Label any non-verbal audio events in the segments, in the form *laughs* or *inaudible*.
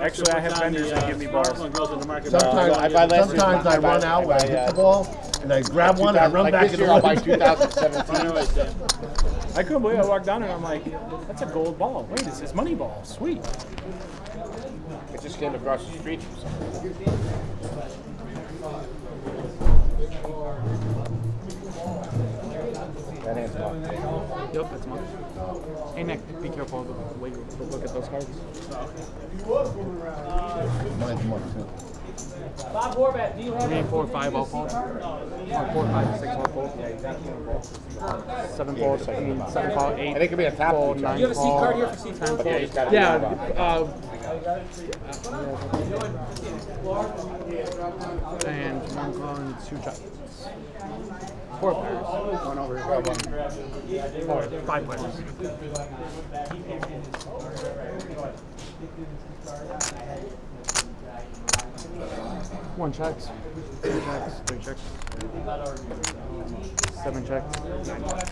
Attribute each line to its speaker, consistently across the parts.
Speaker 1: Actually, I have vendors that give me balls.
Speaker 2: Sometimes,
Speaker 3: I buy last year's
Speaker 2: sometimes. I
Speaker 3: I buy-
Speaker 2: run out
Speaker 3: I
Speaker 2: when I
Speaker 3: buy,
Speaker 2: hit
Speaker 3: uh,
Speaker 2: the ball, and I grab one, and I run
Speaker 3: like
Speaker 2: back
Speaker 3: this
Speaker 2: and
Speaker 3: year, I'll buy
Speaker 2: run.
Speaker 3: 2017. *laughs*
Speaker 1: I couldn't believe I walked down and I'm like, that's a gold ball. Wait, it says money ball. Sweet.
Speaker 3: It just came across the street from somewhere. That hand's mine.
Speaker 1: Yep, that's mine. Hey Nick, be careful of the way you look at those cards.
Speaker 2: Mine's mine, too.
Speaker 4: Bob Horvat, do you have
Speaker 1: Three, four, five, all fold. Or four, five, six, all fold. Seven fold. I mean, seven fold, eight.
Speaker 3: And it could be a top
Speaker 1: fold,
Speaker 3: two
Speaker 1: nine
Speaker 4: you have a seat
Speaker 1: fold,
Speaker 4: card here for seat
Speaker 1: ten
Speaker 4: four?
Speaker 3: Yeah, he's
Speaker 1: fold.
Speaker 3: got it.
Speaker 1: Yeah, uh, and one call and two checks. Four players. One over here. Four, five players. One checks, two checks, three checks, seven checks, nine checks.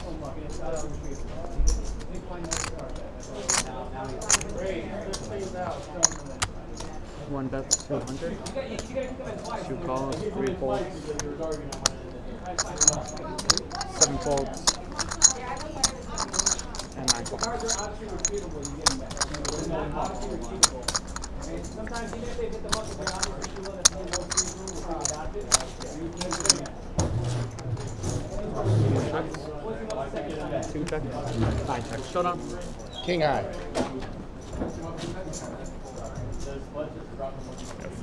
Speaker 1: One bet, two hundred. Two calls, three folds. Seven folds. And nine folds. One checks. Two checks. Nine checks. Showdown.
Speaker 3: King high.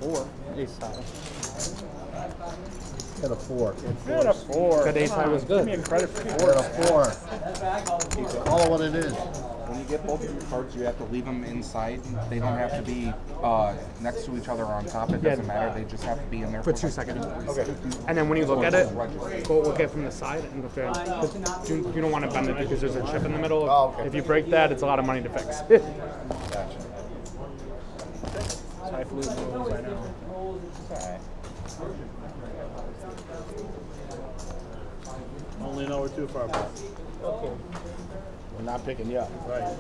Speaker 1: Four. Ace high.
Speaker 2: Got a four.
Speaker 1: Got a four. Good ace high was good. Give me a credit for four.
Speaker 2: Got a four. Call it what it is.
Speaker 5: When you get both of your cards, you have to leave them inside. They don't have to be uh, next to each other or on top. It doesn't matter. They just have to be in there
Speaker 1: For
Speaker 5: for
Speaker 1: two
Speaker 5: like-
Speaker 1: seconds. Okay. And then when you look at it, go look at it from the side and look at it. 'cause You, you don't want to bend it because there's a chip in the middle.
Speaker 3: Oh, okay.
Speaker 1: If you break that, it's a lot of money to fix. *laughs*
Speaker 3: Gotcha.
Speaker 1: High fluid rules, I know.
Speaker 3: Alright.
Speaker 6: Only know we're too far back.
Speaker 3: We're not picking you up.
Speaker 6: Right.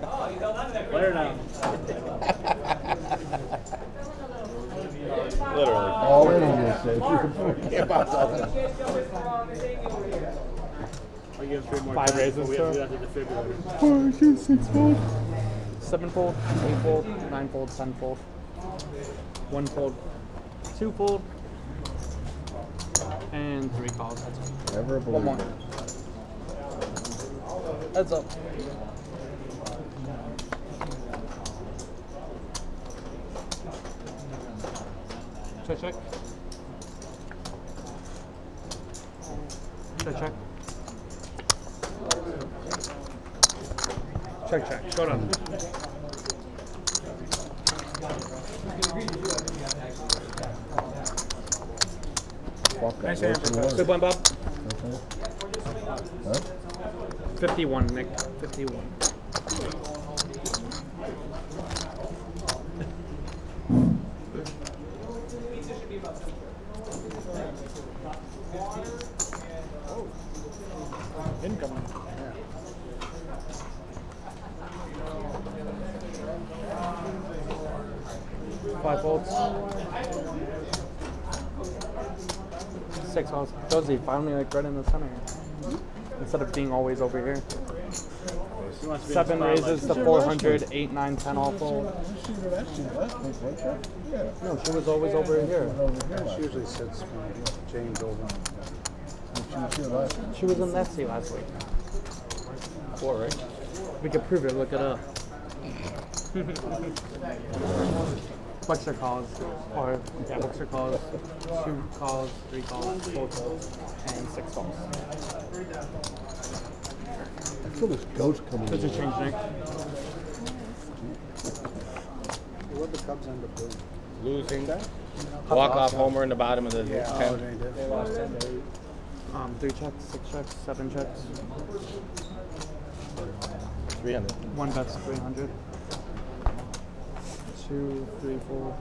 Speaker 6: *laughs* Player down.
Speaker 3: Literally.
Speaker 2: All in on this, eh?
Speaker 3: Can't bounce off it.
Speaker 6: I give three more
Speaker 1: Five
Speaker 6: times,
Speaker 1: raises,
Speaker 6: but We have to
Speaker 1: sir.
Speaker 6: do that to February.
Speaker 1: Four, two, six fold. Seven fold, eight fold, nine fold, ten fold. One fold, two fold, and three calls. That's it.
Speaker 2: Never
Speaker 1: One more. Heads up. Check, check. Check, check. Check, check. Shut up.
Speaker 2: Fuck
Speaker 1: Nice
Speaker 2: that.
Speaker 1: hand,
Speaker 2: Works and
Speaker 1: Professor.
Speaker 2: works.
Speaker 1: Good one, Bob.
Speaker 2: Huh?
Speaker 1: 51, Nick. 51. Incoming. Five volts. Volts. Josie, finally like right in the center. Instead of being always over here.
Speaker 6: He wants to be in
Speaker 1: Seven raises to 400, 8, 9, 10 all full.
Speaker 2: She was actually last she?
Speaker 1: No, she was always over here.
Speaker 2: Over here last
Speaker 6: She usually sits when James goes on.
Speaker 2: She was
Speaker 1: was in seat last week.
Speaker 3: Four, right?
Speaker 1: We could prove it. Look it up. *laughs* Boxer calls, or yeah, boxer calls, two calls, three calls, four calls, and six calls.
Speaker 2: I feel this ghost coming
Speaker 1: Those are
Speaker 2: in.
Speaker 1: changed, Nick.
Speaker 6: What the Cubs end up doing?
Speaker 3: Losing. That? Walk off homer in the bottom of the
Speaker 6: Oh,
Speaker 3: tenth.
Speaker 6: they. They lost ten to.
Speaker 1: Um, three checks, six checks, seven checks.
Speaker 3: Three hundred.
Speaker 1: One bet's 300. Two, three, four,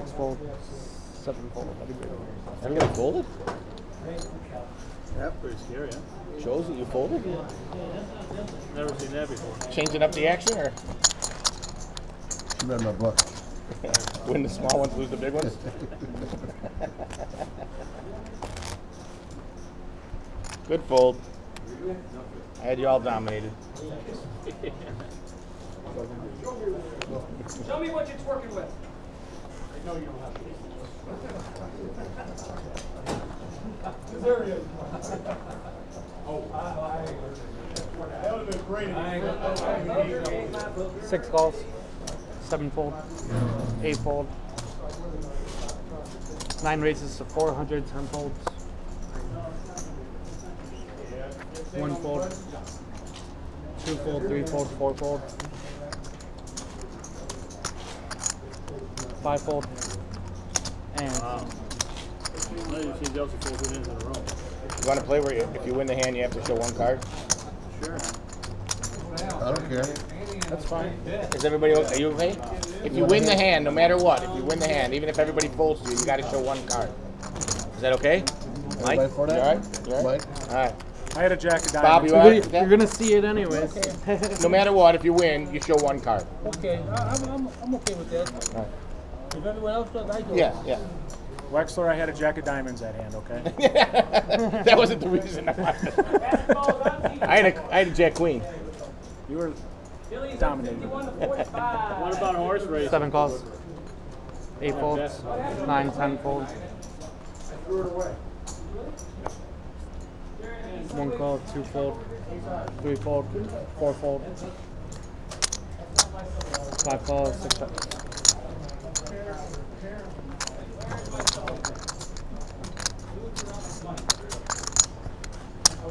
Speaker 1: six fold, seven fold. That'd be great.
Speaker 3: I'm gonna fold it.
Speaker 6: That's pretty scary, huh?
Speaker 3: Shows that you folded.
Speaker 6: Never seen that before.
Speaker 3: Changing up the action or?
Speaker 2: She read my book. *laughs*
Speaker 3: Win the small ones, lose the big ones. *laughs* Good fold. I had you all dominated. *laughs*
Speaker 4: Show me what you're working with.
Speaker 1: Six calls. Seven fold. Eight fold. Nine raises to 400. Ten folds. One fold. Two fold. Three fold. Four fold. Five fold. And
Speaker 6: you see Joseph four good hands in a row.
Speaker 3: You want to play where you, if you win the hand, you have to show one card?
Speaker 6: Sure.
Speaker 2: I don't care.
Speaker 1: that's fine.
Speaker 3: Is everybody, o- are you okay? If you win the hand, no matter what, if you win the hand, even if everybody folds you, you got to show one card. Is that okay? Mike? You all right? You all right?
Speaker 2: Mike?
Speaker 3: All right.
Speaker 6: I had a jack of
Speaker 3: Bob,
Speaker 6: diamonds.
Speaker 3: you
Speaker 1: You're
Speaker 3: all right?
Speaker 1: gonna, you're gonna see it anyways.
Speaker 3: No matter what, if you win, you show one card.
Speaker 7: Okay, I'm, I'm, I'm okay with that.
Speaker 3: Alright.
Speaker 7: If everyone else does, I do.
Speaker 3: Yeah, yeah.
Speaker 6: Wexler, I had a jack of diamonds at hand, okay? *laughs*
Speaker 3: that wasn't the reason. I had a, I had a Jack Queen.
Speaker 6: You were
Speaker 4: Billy's up
Speaker 6: Dominated.
Speaker 4: 51 to 45.
Speaker 6: What about horse race?
Speaker 1: Seven calls. Eight folds. Nine, ten folds. One call, two fold, three fold, four fold. Five calls, six check.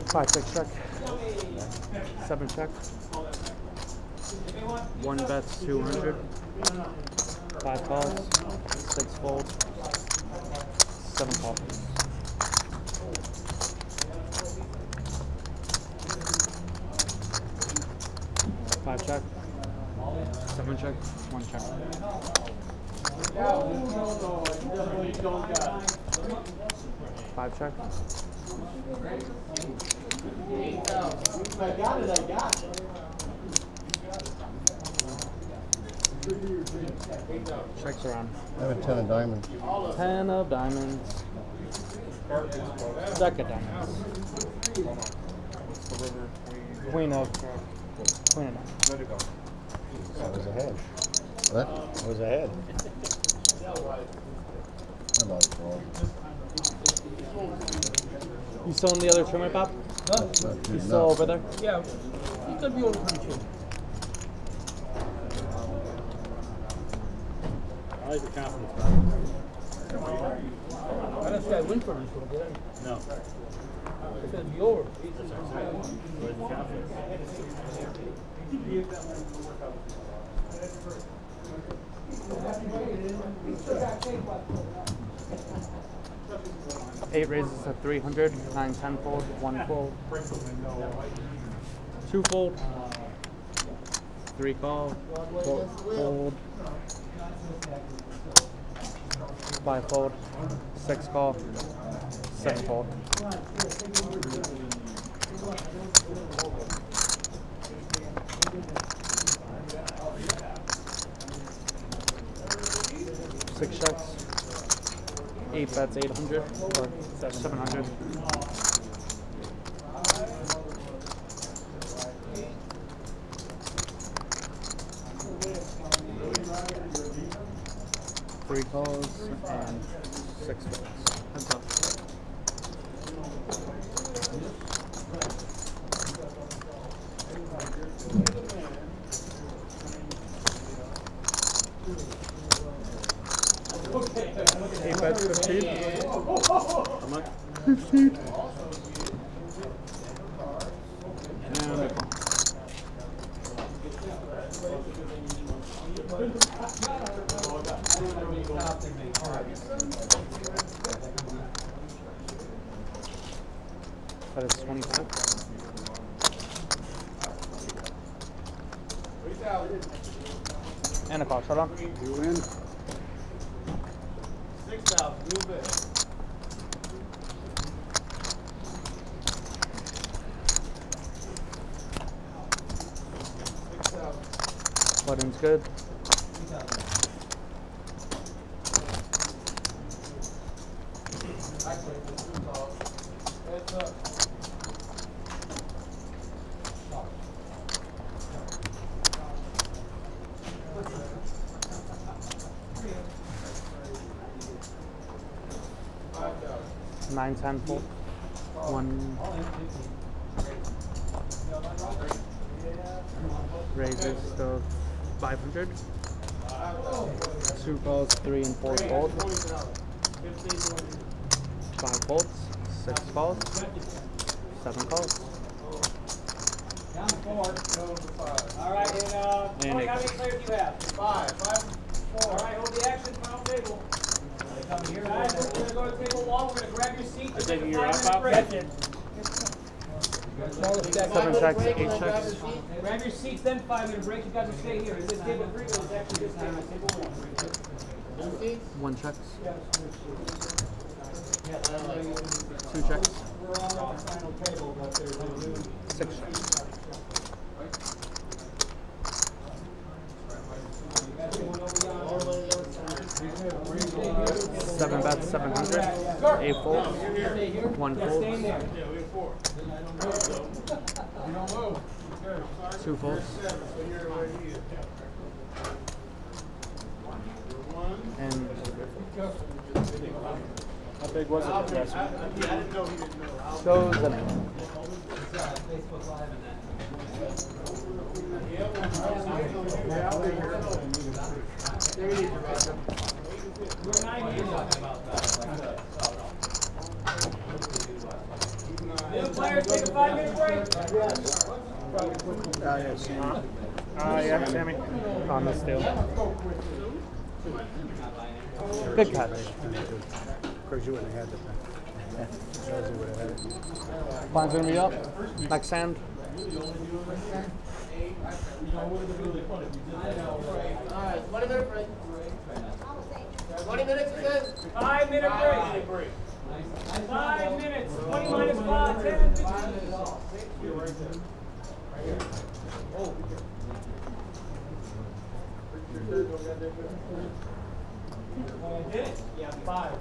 Speaker 1: Five, six check. Seven check. One bet's two hundred. Five calls, six folds, seven calls. Five check, seven check, one check. Five check. I got it, I got it. Checks around.
Speaker 2: I have a ten of diamonds.
Speaker 1: Ten of diamonds. Deck of diamonds. Queen of Queen of diamonds.
Speaker 3: That was ahead.
Speaker 2: What?
Speaker 3: That was ahead.
Speaker 2: I'm out of call.
Speaker 1: You still in the other tournament, Bob?
Speaker 7: Huh?
Speaker 2: Not good
Speaker 1: You still over there?
Speaker 7: Yeah, you can be over pretty soon.
Speaker 6: I like the confidence.
Speaker 7: I don't say I win for this one, did I?
Speaker 6: No.
Speaker 7: I said it'd be over.
Speaker 6: Where's the confidence?
Speaker 1: Eight raises to 300, nine, ten fold, one fold, two fold, three call, four fold, five fold, six call, seven fold. Checks. Eight bets, 800 or 700. Three calls and six bets. That's all. Eight bets, 15.
Speaker 6: How much?
Speaker 1: 15. And a call. That is 26. And a call. Shut on.
Speaker 6: You win.
Speaker 1: Button's good. Nine ten fold. One raises the five hundred. Two calls, three and four fold. Five folds, six calls, seven calls.
Speaker 4: All right, and, uh,
Speaker 1: And
Speaker 4: how many players do you have? Five. Five, four. All right, hold the action, final table. Guys, we're gonna go to table one, we're gonna grab your seats. and take a five-minute break.
Speaker 1: Seven checks, eight checks.
Speaker 4: Grab your seats, then five-minute break, you guys will stay here. Is this table three or is actually this table, table one?
Speaker 1: One checks. Two checks. Checks. Seven bets, seven hundred. Eight folds. One fold. Two folds. And
Speaker 6: How big was it,
Speaker 1: an eight.
Speaker 4: New players, take a five-minute break.
Speaker 6: Ah, yes. Ah, yeah, Sammy.
Speaker 1: on the steel. Good catch.
Speaker 6: Of course, you wouldn't have had the Shows you would have had it.
Speaker 1: Line's gonna be up. Next hand. Twenty sand.
Speaker 4: Five-minute break. Five minutes, twenty minus five, ten, fifteen. Did it? Yeah, five.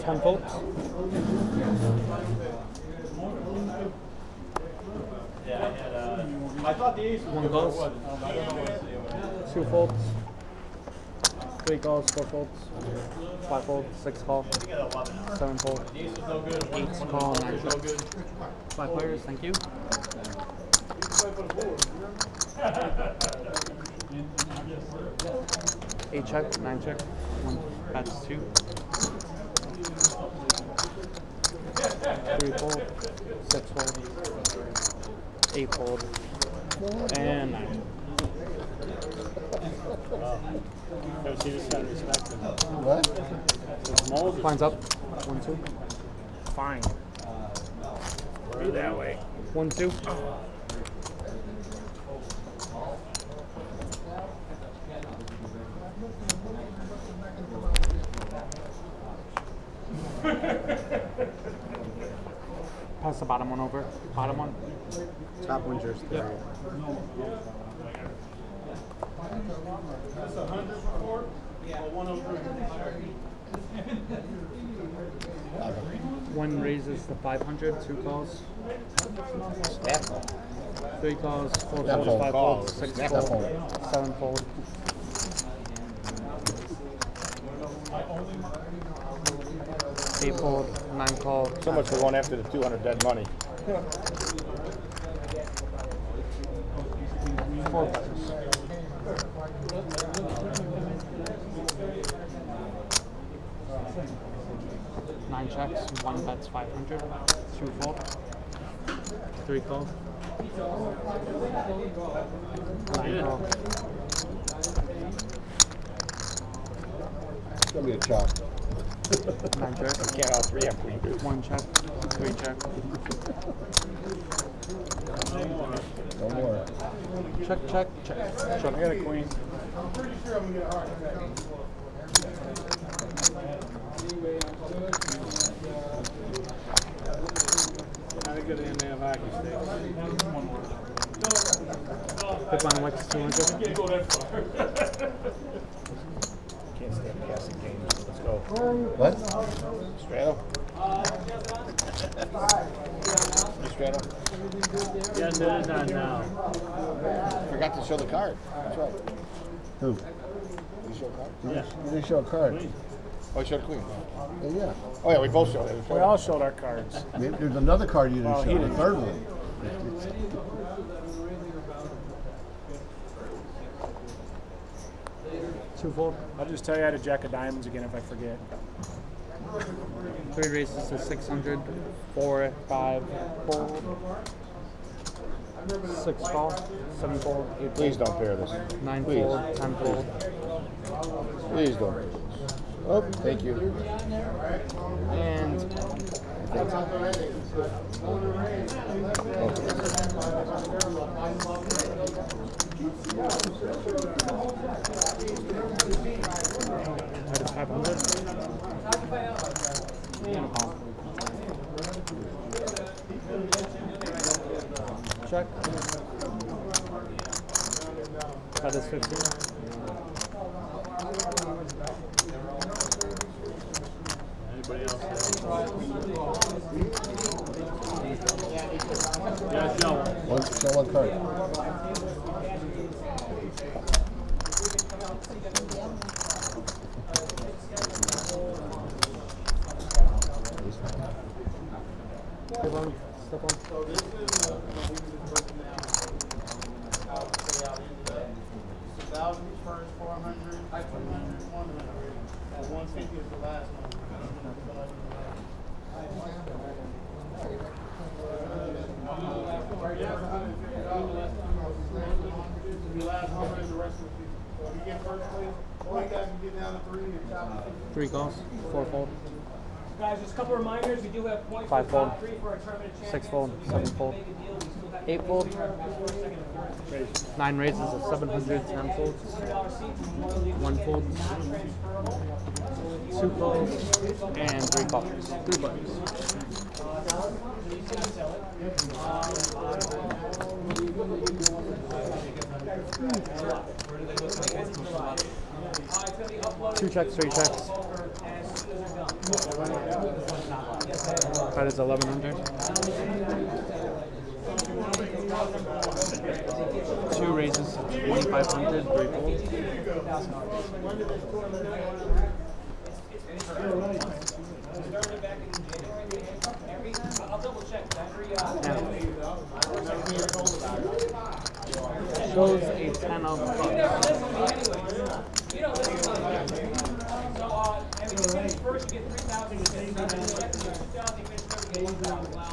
Speaker 1: Ten volts. One goes. Two folds. Three calls, four folds. Five folds, six call. Seven fold. Eight call, nine check. Five players, thank you. Eight check, nine check. One, that's two. Three fold, six fold, eight fold, and nine.
Speaker 6: Never seen this kind of respect.
Speaker 2: What?
Speaker 1: Lines up. One, two.
Speaker 6: fine. Be that way.
Speaker 1: One, two. Pass the bottom one over. Bottom one.
Speaker 6: Top one's yours. Yep.
Speaker 1: One raises the 500, two calls.
Speaker 3: Snap.
Speaker 1: Three calls, four
Speaker 2: Snap
Speaker 1: folds, five
Speaker 3: calls,
Speaker 1: folds, six
Speaker 3: Snap
Speaker 1: folds,
Speaker 2: fold.
Speaker 1: seven fold. Eight fold, nine call.
Speaker 3: So much for going after the 200 dead money.
Speaker 1: Four betters. Nine checks, one bets 500, two fold, three call, nine call,
Speaker 2: It's gonna be a chop.
Speaker 1: Nine check,
Speaker 3: Can't all three have queen deuce.
Speaker 1: one check, three check,
Speaker 2: No more.
Speaker 1: check, check, check, check.
Speaker 6: I got a queen. Not a good in there hockey sticks.
Speaker 1: Hit on Wix 200.
Speaker 4: Can't go that far.
Speaker 3: Can't stand guessing games. Let's go.
Speaker 2: What?
Speaker 3: Straddle. Straddle.
Speaker 7: Yes, it is on now.
Speaker 3: Forgot to show the card. That's right.
Speaker 2: Who?
Speaker 3: You show a card?
Speaker 2: You didn't show a card.
Speaker 3: Oh, you showed a queen.
Speaker 2: Yeah, yeah.
Speaker 3: Oh yeah, we both showed it.
Speaker 6: We all showed our cards.
Speaker 2: There's another card you didn't oh,
Speaker 6: Well,
Speaker 2: show,
Speaker 6: he
Speaker 2: the
Speaker 6: didn't.
Speaker 2: third one.
Speaker 1: Two fold.
Speaker 6: I'll just tell you I had a jack of diamonds again if I forget.
Speaker 1: Three races to 600. Four, five, fold. Six call. Seven fold.
Speaker 3: Please don't pair this.
Speaker 1: Nine
Speaker 3: Please.
Speaker 1: fold. Ten fold.
Speaker 3: Please don't. Oh, thank you.
Speaker 1: And that is 500. And a call. Check. That is 15.
Speaker 7: Yeah, Joe.
Speaker 2: One, show one card.
Speaker 1: Step on. Step on.
Speaker 8: Thousand first, four hundred, five hundred, one hundred. That one fifty is the last one. The last number is the rest of the people. So if you get first place, all you guys can get down to three and top.
Speaker 1: Three calls. Four fold.
Speaker 4: Guys, just a couple reminders, we do have points for
Speaker 1: Five fold.
Speaker 4: three for our tournament champions.
Speaker 1: Six fold.
Speaker 4: so if you
Speaker 1: Seven fold.
Speaker 4: make a deal, we still have
Speaker 1: Eight fold.
Speaker 4: three for second and third.
Speaker 1: Nine raises of 700. Ten folds.
Speaker 4: $100 seats, Memorial League
Speaker 1: One fold.
Speaker 4: non-transferable. So if you
Speaker 1: Two
Speaker 4: want.
Speaker 1: And three calls. Three buttons. Two checks, three checks. That is 1100. Two raises, 2500, three folds.
Speaker 4: I'll double check, every,
Speaker 1: Shows a 10 of clubs.
Speaker 4: You don't listen to me. So, uh, I mean, you finish first, you get three thousand, you get second, you get two thousand, you finish third, you get one thousand. Well,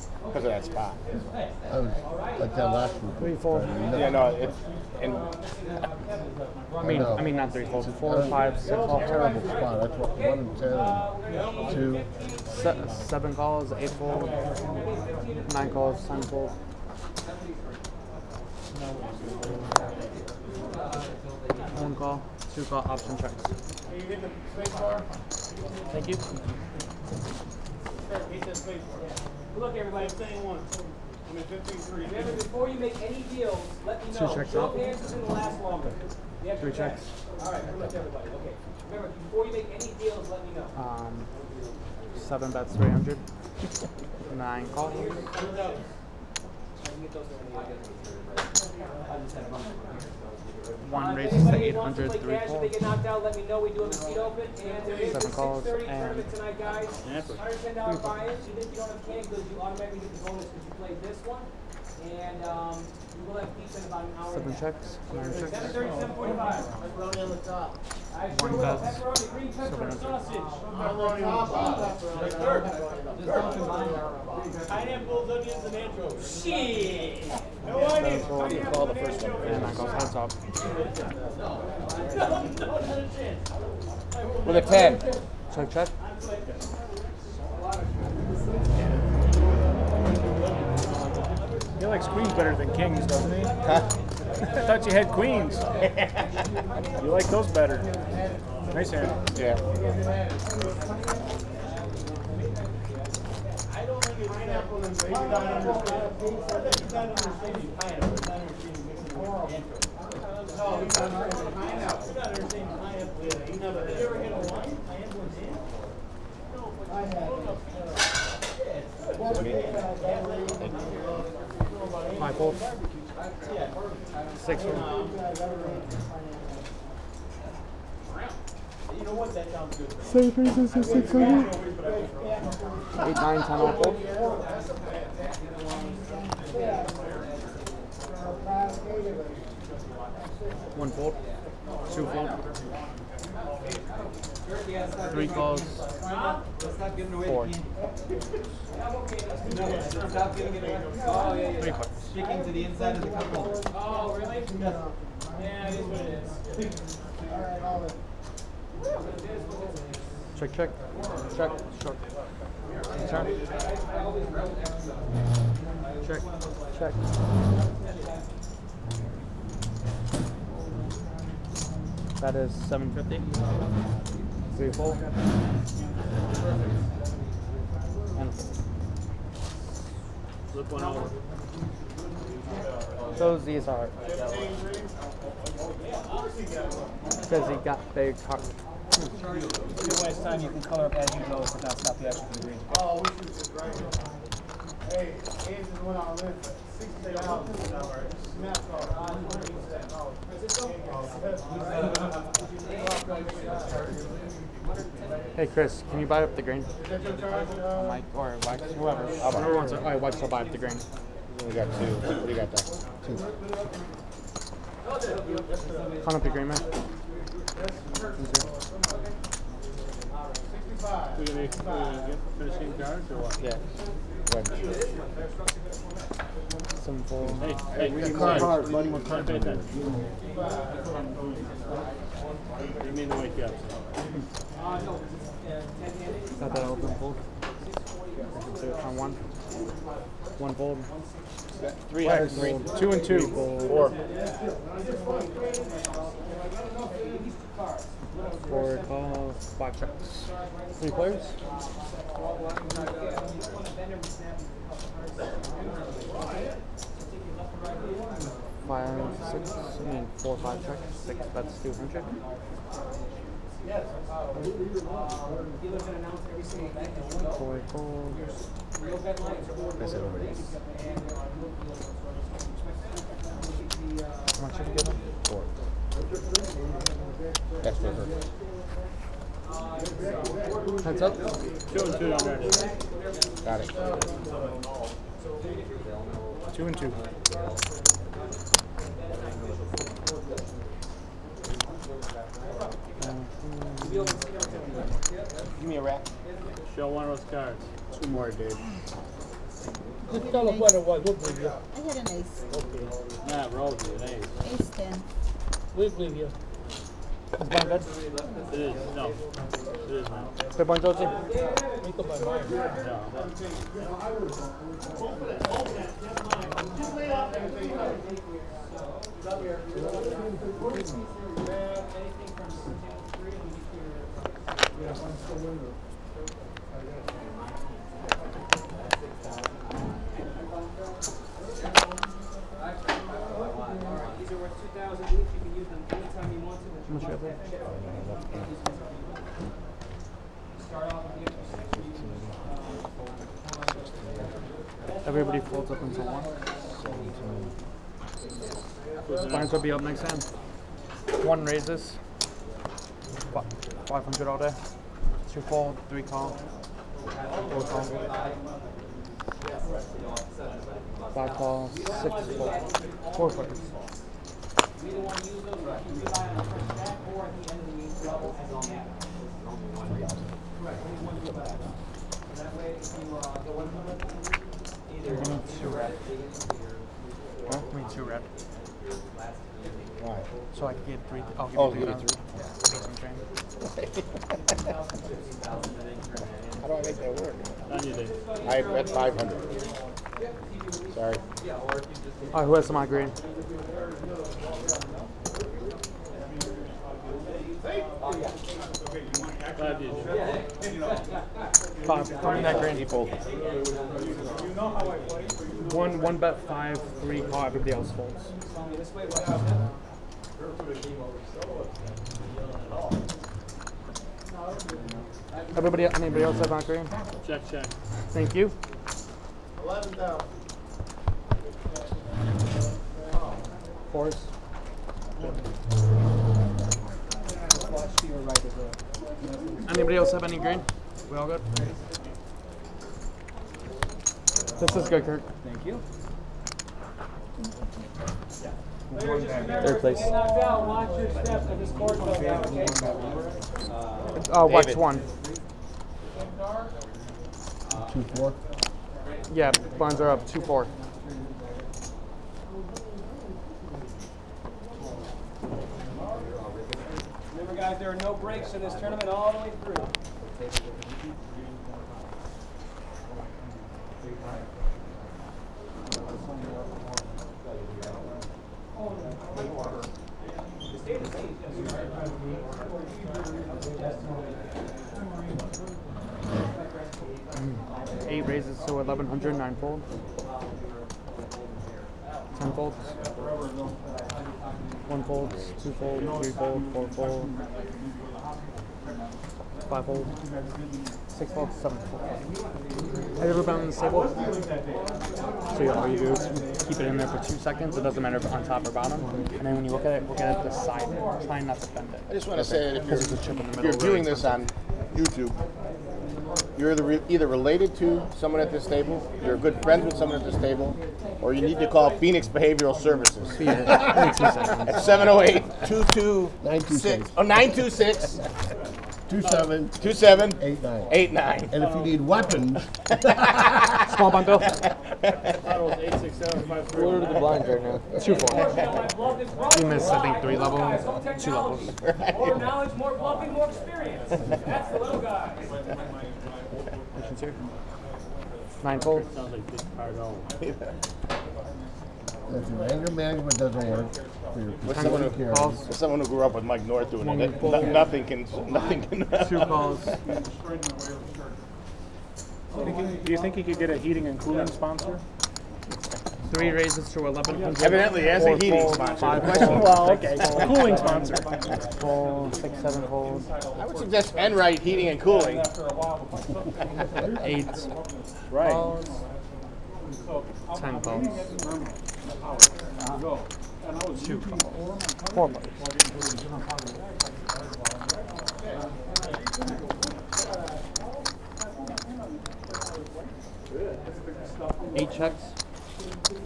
Speaker 3: because of, that spot.
Speaker 2: I was like that last week.
Speaker 1: Three fold.
Speaker 3: Yeah, no, it's and
Speaker 1: I mean, I mean not three folds. Four, five, six, all
Speaker 2: Terrible spot. That's what, one and ten, two.
Speaker 1: Se- seven calls, eight fold, nine calls, ten fold. One call, two call, option checks.
Speaker 8: You hit the space bar?
Speaker 1: Thank you.
Speaker 8: Hit that space bar.
Speaker 4: Good luck, everybody.
Speaker 8: Fifteen one. I mean fifteen three.
Speaker 4: Remember, before you make any deals, let me
Speaker 1: Two
Speaker 4: know.
Speaker 1: checks
Speaker 4: Show
Speaker 1: up.
Speaker 4: of hands is gonna last longer. The extra
Speaker 1: Three checks.
Speaker 4: All right, good luck, everybody. Okay. Remember, before you make any deals, let me know.
Speaker 1: Um, seven bets, 300. Nine calls. One raises to 800, three
Speaker 4: Play cash, if they
Speaker 1: calls.
Speaker 4: get knocked out, let me know. We do have a seat open. And there is a
Speaker 1: Seven calls
Speaker 4: 6:30
Speaker 1: and-
Speaker 4: tournament tonight, guys. Hundred ten dollar buy-in. Even if you don't have canned goods, you automatically get the bonus because you played this one. And, um, we will have pizza in about an hour and a
Speaker 1: Seven checks, nine
Speaker 4: Seven
Speaker 1: checks.
Speaker 4: thirty, seven forty-five.
Speaker 8: Pepperoni on the top
Speaker 1: one
Speaker 8: does
Speaker 4: Pineapple, onions, and anchovies. Shit! No onions.
Speaker 3: Pineapple and anchovies.
Speaker 1: And that goes heads up.
Speaker 3: With a 10.
Speaker 1: So check.
Speaker 6: He likes queens better than kings, doesn't he?
Speaker 3: Huh?
Speaker 6: I *laughs* thought you had queens. you like those better. Nice hand.
Speaker 3: Yeah.
Speaker 8: I don't think it's pineapple and grapes. I bet you don't understand these pineapple. It's not understanding mixing with intro. No, he's not understanding pineapple. He's not understanding pineapple. Yeah, he never. Have you ever had a wine? Pineapple and jam? No, but I have.
Speaker 1: My fault. Six one.
Speaker 8: You know what? That sounds good.
Speaker 1: Seven three six six six hundred. Eight nine ten all fold. One fold. Two fold. Three calls. Four. Three puts.
Speaker 8: Sticking to the inside of the couple.
Speaker 4: Oh, really? Yeah, it is what it is.
Speaker 1: Check check. Check. Check. Turn. Check. Check. That is seven fifty. Three. And.
Speaker 7: Flip one over.
Speaker 1: Those these are. Because he got big heart.
Speaker 6: Last time you can color up as you go, but not stop the action from the green.
Speaker 8: Oh, we should just right Hey, Ace is one on list, sixty dollars. Snap
Speaker 1: Hey Chris, can you buy up the green?
Speaker 8: off.
Speaker 1: Mike or Wax, whoever. Whoever wants it. All right, Wax will buy up the green.
Speaker 3: We got two. What do you got there?
Speaker 1: Count up your green man.
Speaker 7: We gonna, we gonna get finishing cards or what?
Speaker 3: Yeah. When?
Speaker 1: Some full.
Speaker 7: Hey, hey, we
Speaker 2: Got card, card, buddy.
Speaker 7: What card bid? You mean to wake you up?
Speaker 1: Got that open fold. On one. One fold.
Speaker 3: Three hundred green.
Speaker 1: Two and two.
Speaker 3: Four.
Speaker 1: Four calls. Five checks. Three players. Five, six, I mean four, five checks. Six bets, two hundred. Four calls.
Speaker 3: That's it over there.
Speaker 1: How much did you get them?
Speaker 3: Four. That's for her.
Speaker 1: Heads up.
Speaker 7: Two and two on that.
Speaker 3: Got it.
Speaker 1: Two and two.
Speaker 3: Give me a rack.
Speaker 7: Show one of those cards.
Speaker 6: Two more, dude.
Speaker 9: Just tell us what it was, we'll believe you. I had an ace. Okay.
Speaker 7: Nah, roll you an ace.
Speaker 9: Ace ten.
Speaker 7: We believe you.
Speaker 1: Is mine good?
Speaker 7: It is, no. It is now.
Speaker 1: Good one, Josie.
Speaker 9: Make up my mind.
Speaker 7: No.
Speaker 4: These are worth two thousand each, you can use them anytime you want to.
Speaker 1: How much you have there?
Speaker 4: Start off with the extra six, or you can,
Speaker 1: Everybody folds up until one. Blinds will be up next hand. One raises. Fi- Five hundred all day. Two fold, three call. Four call. Five call, six fold. Four players.
Speaker 4: either one use those, you can rely on the first back or at the end of the eighth level as on that. Only one go that way, if you, go one limit, either.
Speaker 1: Give me two red. Give me two red.
Speaker 3: Why?
Speaker 1: So I can get three. I'll give
Speaker 3: Oh,
Speaker 1: you
Speaker 3: you
Speaker 1: three.
Speaker 3: get
Speaker 1: rounds.
Speaker 3: three?
Speaker 1: Yeah. Need some training.
Speaker 3: How do I make that work?
Speaker 7: On you, Dave.
Speaker 3: I bet five hundred. Sorry.
Speaker 1: Alright, who has some on green?
Speaker 7: Five.
Speaker 1: Tell that green.
Speaker 3: People.
Speaker 1: One one bet five, three call, everybody else folds. Everybody anybody else have on green?
Speaker 7: Check, check.
Speaker 1: Thank you.
Speaker 8: Eleven thousand.
Speaker 1: Fours. Anybody else have any green? We all good? This is good, Kirk.
Speaker 6: Thank you.
Speaker 1: Third place.
Speaker 4: Knocked out, watch your step, and this court goes out, okay?
Speaker 1: Uh, watch one.
Speaker 2: Two, four.
Speaker 1: Yeah, blinds are up. Two four.
Speaker 4: Guys, there are no breaks in this tournament all the way through.
Speaker 1: Eight raises to 1100, nine fold. Ten folds. One folds, two fold, three fold, four fold. Five fold. Six fold, seven fold. Have you ever been on this table? So yeah, all you do is keep it in there for two seconds. It doesn't matter if it's on top or bottom. And then when you look at it, look at it the side. Try not to bend it.
Speaker 3: I just want to say that if you're,
Speaker 1: Because it's a chip in the
Speaker 3: if you're viewing this on YouTube, you're either, re- either related to someone at this table, you're a good friends with someone at this table, or you need to call Phoenix Behavioral Services *laughs*
Speaker 1: Yeah, only two seconds.
Speaker 3: at 708 226
Speaker 2: 926.
Speaker 3: oh, 926
Speaker 2: Two, seven,
Speaker 3: 27
Speaker 2: eight, nine.
Speaker 3: 89.
Speaker 2: And if you need weapons, *laughs*
Speaker 1: Small bundle.
Speaker 7: Bottles eight six seven five three.
Speaker 1: What are the blinds right now? Two four.
Speaker 4: Love is.
Speaker 1: You missed, I think, three levels.
Speaker 4: More
Speaker 1: Two levels.
Speaker 4: More knowledge, more bluffing, more experience. That's the little guys.
Speaker 1: Missions here. Nine fold.
Speaker 7: Sounds like big card all.
Speaker 2: if your anger management doesn't work, for your
Speaker 3: What's someone,
Speaker 2: pituitary
Speaker 3: who,
Speaker 2: carrier,
Speaker 3: what's someone who grew up with Mike North doing
Speaker 1: One
Speaker 3: it?
Speaker 1: full.
Speaker 3: No- nothing can. Nothing can. *laughs*
Speaker 1: Two calls. *laughs*
Speaker 6: Do you think you could get a heating and cooling sponsor? *laughs*
Speaker 1: Three raises to eleven hundred.
Speaker 3: Evidently, as a heating
Speaker 1: fold,
Speaker 3: sponsor.
Speaker 1: Five
Speaker 3: The question-
Speaker 1: fold,
Speaker 6: Well, okay, cooling sponsor.
Speaker 1: fold, six,
Speaker 3: I would suggest Enright Heating and Cooling. *laughs*
Speaker 1: eight
Speaker 6: Right.
Speaker 1: calls, ten calls, two calls, four calls. Eight checks. Ten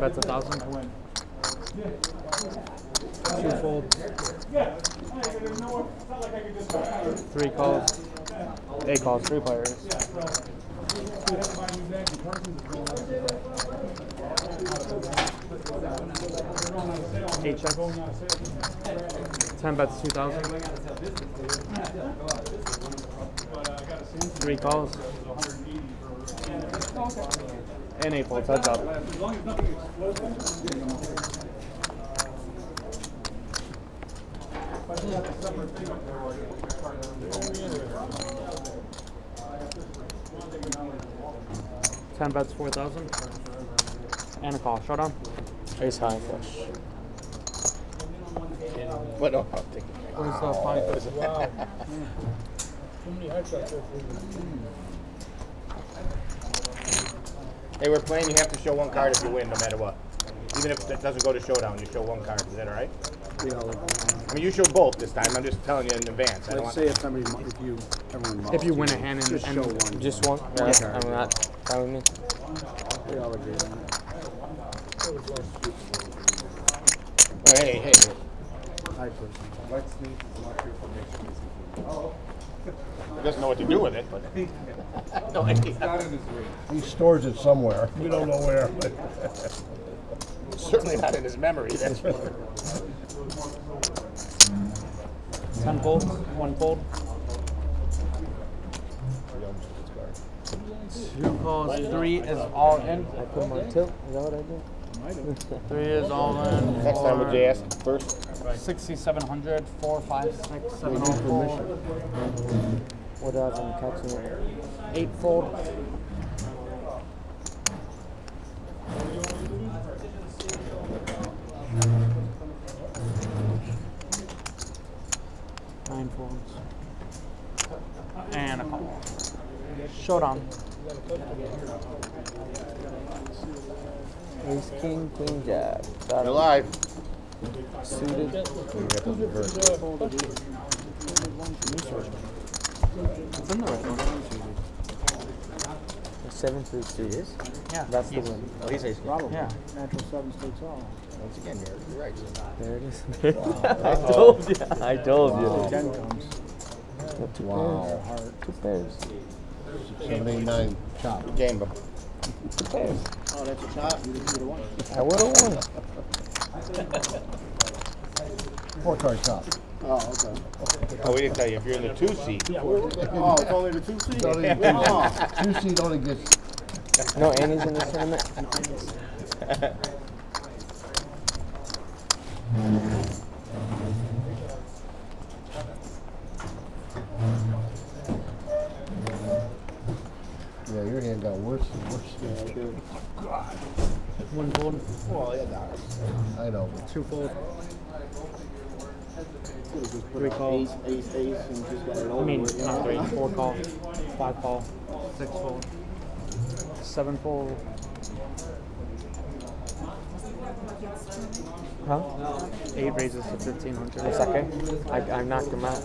Speaker 1: bets a thousand. Two folds. Three calls. Eight calls. Three players. Eight checks. Ten bets two thousand. Three calls. And eight folds. Heads up. Ten bets four thousand. And a call. Shut Showdown. Ace high flush.
Speaker 3: What? No, I'll take it.
Speaker 1: Where's the five? *laughs*
Speaker 9: Wow. Too many high shots there for
Speaker 3: Hey, we're playing. You have to show one card if you win, no matter what. Even if it doesn't go to showdown, you show one card. Is that all right?
Speaker 6: We all agree.
Speaker 3: I mean, you show both this time. I'm just telling you in advance. I don't
Speaker 6: Let's
Speaker 3: want.
Speaker 6: say if somebody, mo- if you, everyone.
Speaker 1: If you win a hand and,
Speaker 6: Just show one.
Speaker 1: just one,
Speaker 6: Yeah.
Speaker 1: yeah, I'm not. That with me.
Speaker 6: We all agree on that.
Speaker 3: Oh, hey, hey.
Speaker 6: I personally.
Speaker 3: He doesn't know what to do with it, but *laughs* no idea.
Speaker 2: he stores it somewhere. We don't know where.
Speaker 3: Certainly not in his memory. That's for sure.
Speaker 1: Ten fold, one fold. Two calls, three is all in.
Speaker 10: I put him on tilt. Is that what I did? *laughs*
Speaker 1: Three is all in.
Speaker 3: Next time would you ask first?
Speaker 1: 6,700, four, five, six, seven, oh, four.
Speaker 10: What odds on catching it?
Speaker 1: Eight fold. Nine folds. And a call. Showdown.
Speaker 10: Ace, king, queen, jack.
Speaker 3: You're live.
Speaker 10: suited.
Speaker 1: It's in the right order.
Speaker 10: Seven three suited.
Speaker 1: Yeah.
Speaker 10: That's the win.
Speaker 3: Oh, he's ace.
Speaker 6: Probably.
Speaker 1: Yeah.
Speaker 6: Natural seven takes all.
Speaker 3: Once again, you're, you're right.
Speaker 10: There it is. *laughs* I *laughs* told you. I told you.
Speaker 6: Ten comes.
Speaker 10: Got two
Speaker 2: Wow.
Speaker 10: pairs. Two pairs.
Speaker 2: Seven, eight, nine, chop.
Speaker 3: Good game, but
Speaker 10: Two pairs.
Speaker 8: Oh, that's a chop? You didn't won.
Speaker 10: I would have won.
Speaker 2: Four card chop.
Speaker 8: Oh, okay.
Speaker 3: oh, we didn't tell you if you're in the two seat.
Speaker 8: Oh, it's only the two seat?
Speaker 2: Only the
Speaker 8: Oh.
Speaker 2: Two two seed only gets
Speaker 10: No antes in this tournament.
Speaker 2: Yeah, your hand got worse and worse.
Speaker 1: One fold.
Speaker 3: Well, yeah, that.
Speaker 2: I know,
Speaker 1: Two fold. Three
Speaker 8: out
Speaker 1: call.
Speaker 8: Ace, ace, ace, and just got it
Speaker 1: I mean,
Speaker 8: with.
Speaker 1: not three. Four call. Five call. Six fold. Seven fold.
Speaker 10: Huh?
Speaker 1: Eight raises to 1500.
Speaker 10: It's okay. I, I knocked him out.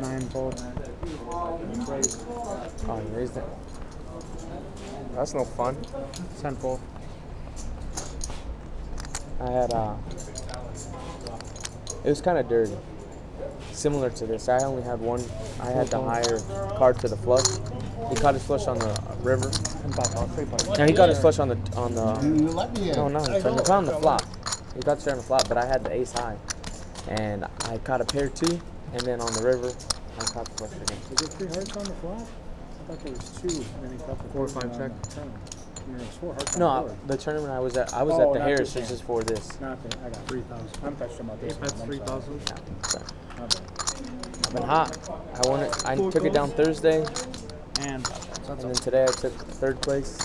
Speaker 1: Nine fold.
Speaker 10: Oh, he raised it. That's no fun.
Speaker 1: Ten fold.
Speaker 10: I had uh it was kind of dirty. Similar to this. I only had one. I had the higher card to the flush. He caught his flush on the river.
Speaker 1: And back off. Three points.
Speaker 10: No, he got his flush on the on the
Speaker 2: you, you let me in.
Speaker 10: No, no, he caught on the flop. He got straight on the flop, but I had the ace high. And I caught a pair two, and then on the river, I caught the flush again.
Speaker 6: Was it three hearts on the flop? I thought there was two, and then he caught the
Speaker 1: Four or five
Speaker 6: one
Speaker 1: check.
Speaker 6: On the turn. I mean, there was four hearts
Speaker 10: No,
Speaker 6: the
Speaker 10: I- the tournament I was at, I was
Speaker 6: Oh,
Speaker 10: at the
Speaker 6: not
Speaker 10: Harris,
Speaker 6: this
Speaker 10: which
Speaker 6: one.
Speaker 10: is for this.
Speaker 6: Not the, I got three thousand. I'm touching about this
Speaker 1: Eight
Speaker 6: one. I'm sorry. My bad.
Speaker 10: I've been hot. I won it. I took it down Thursday,
Speaker 1: And
Speaker 10: and then today I took third place,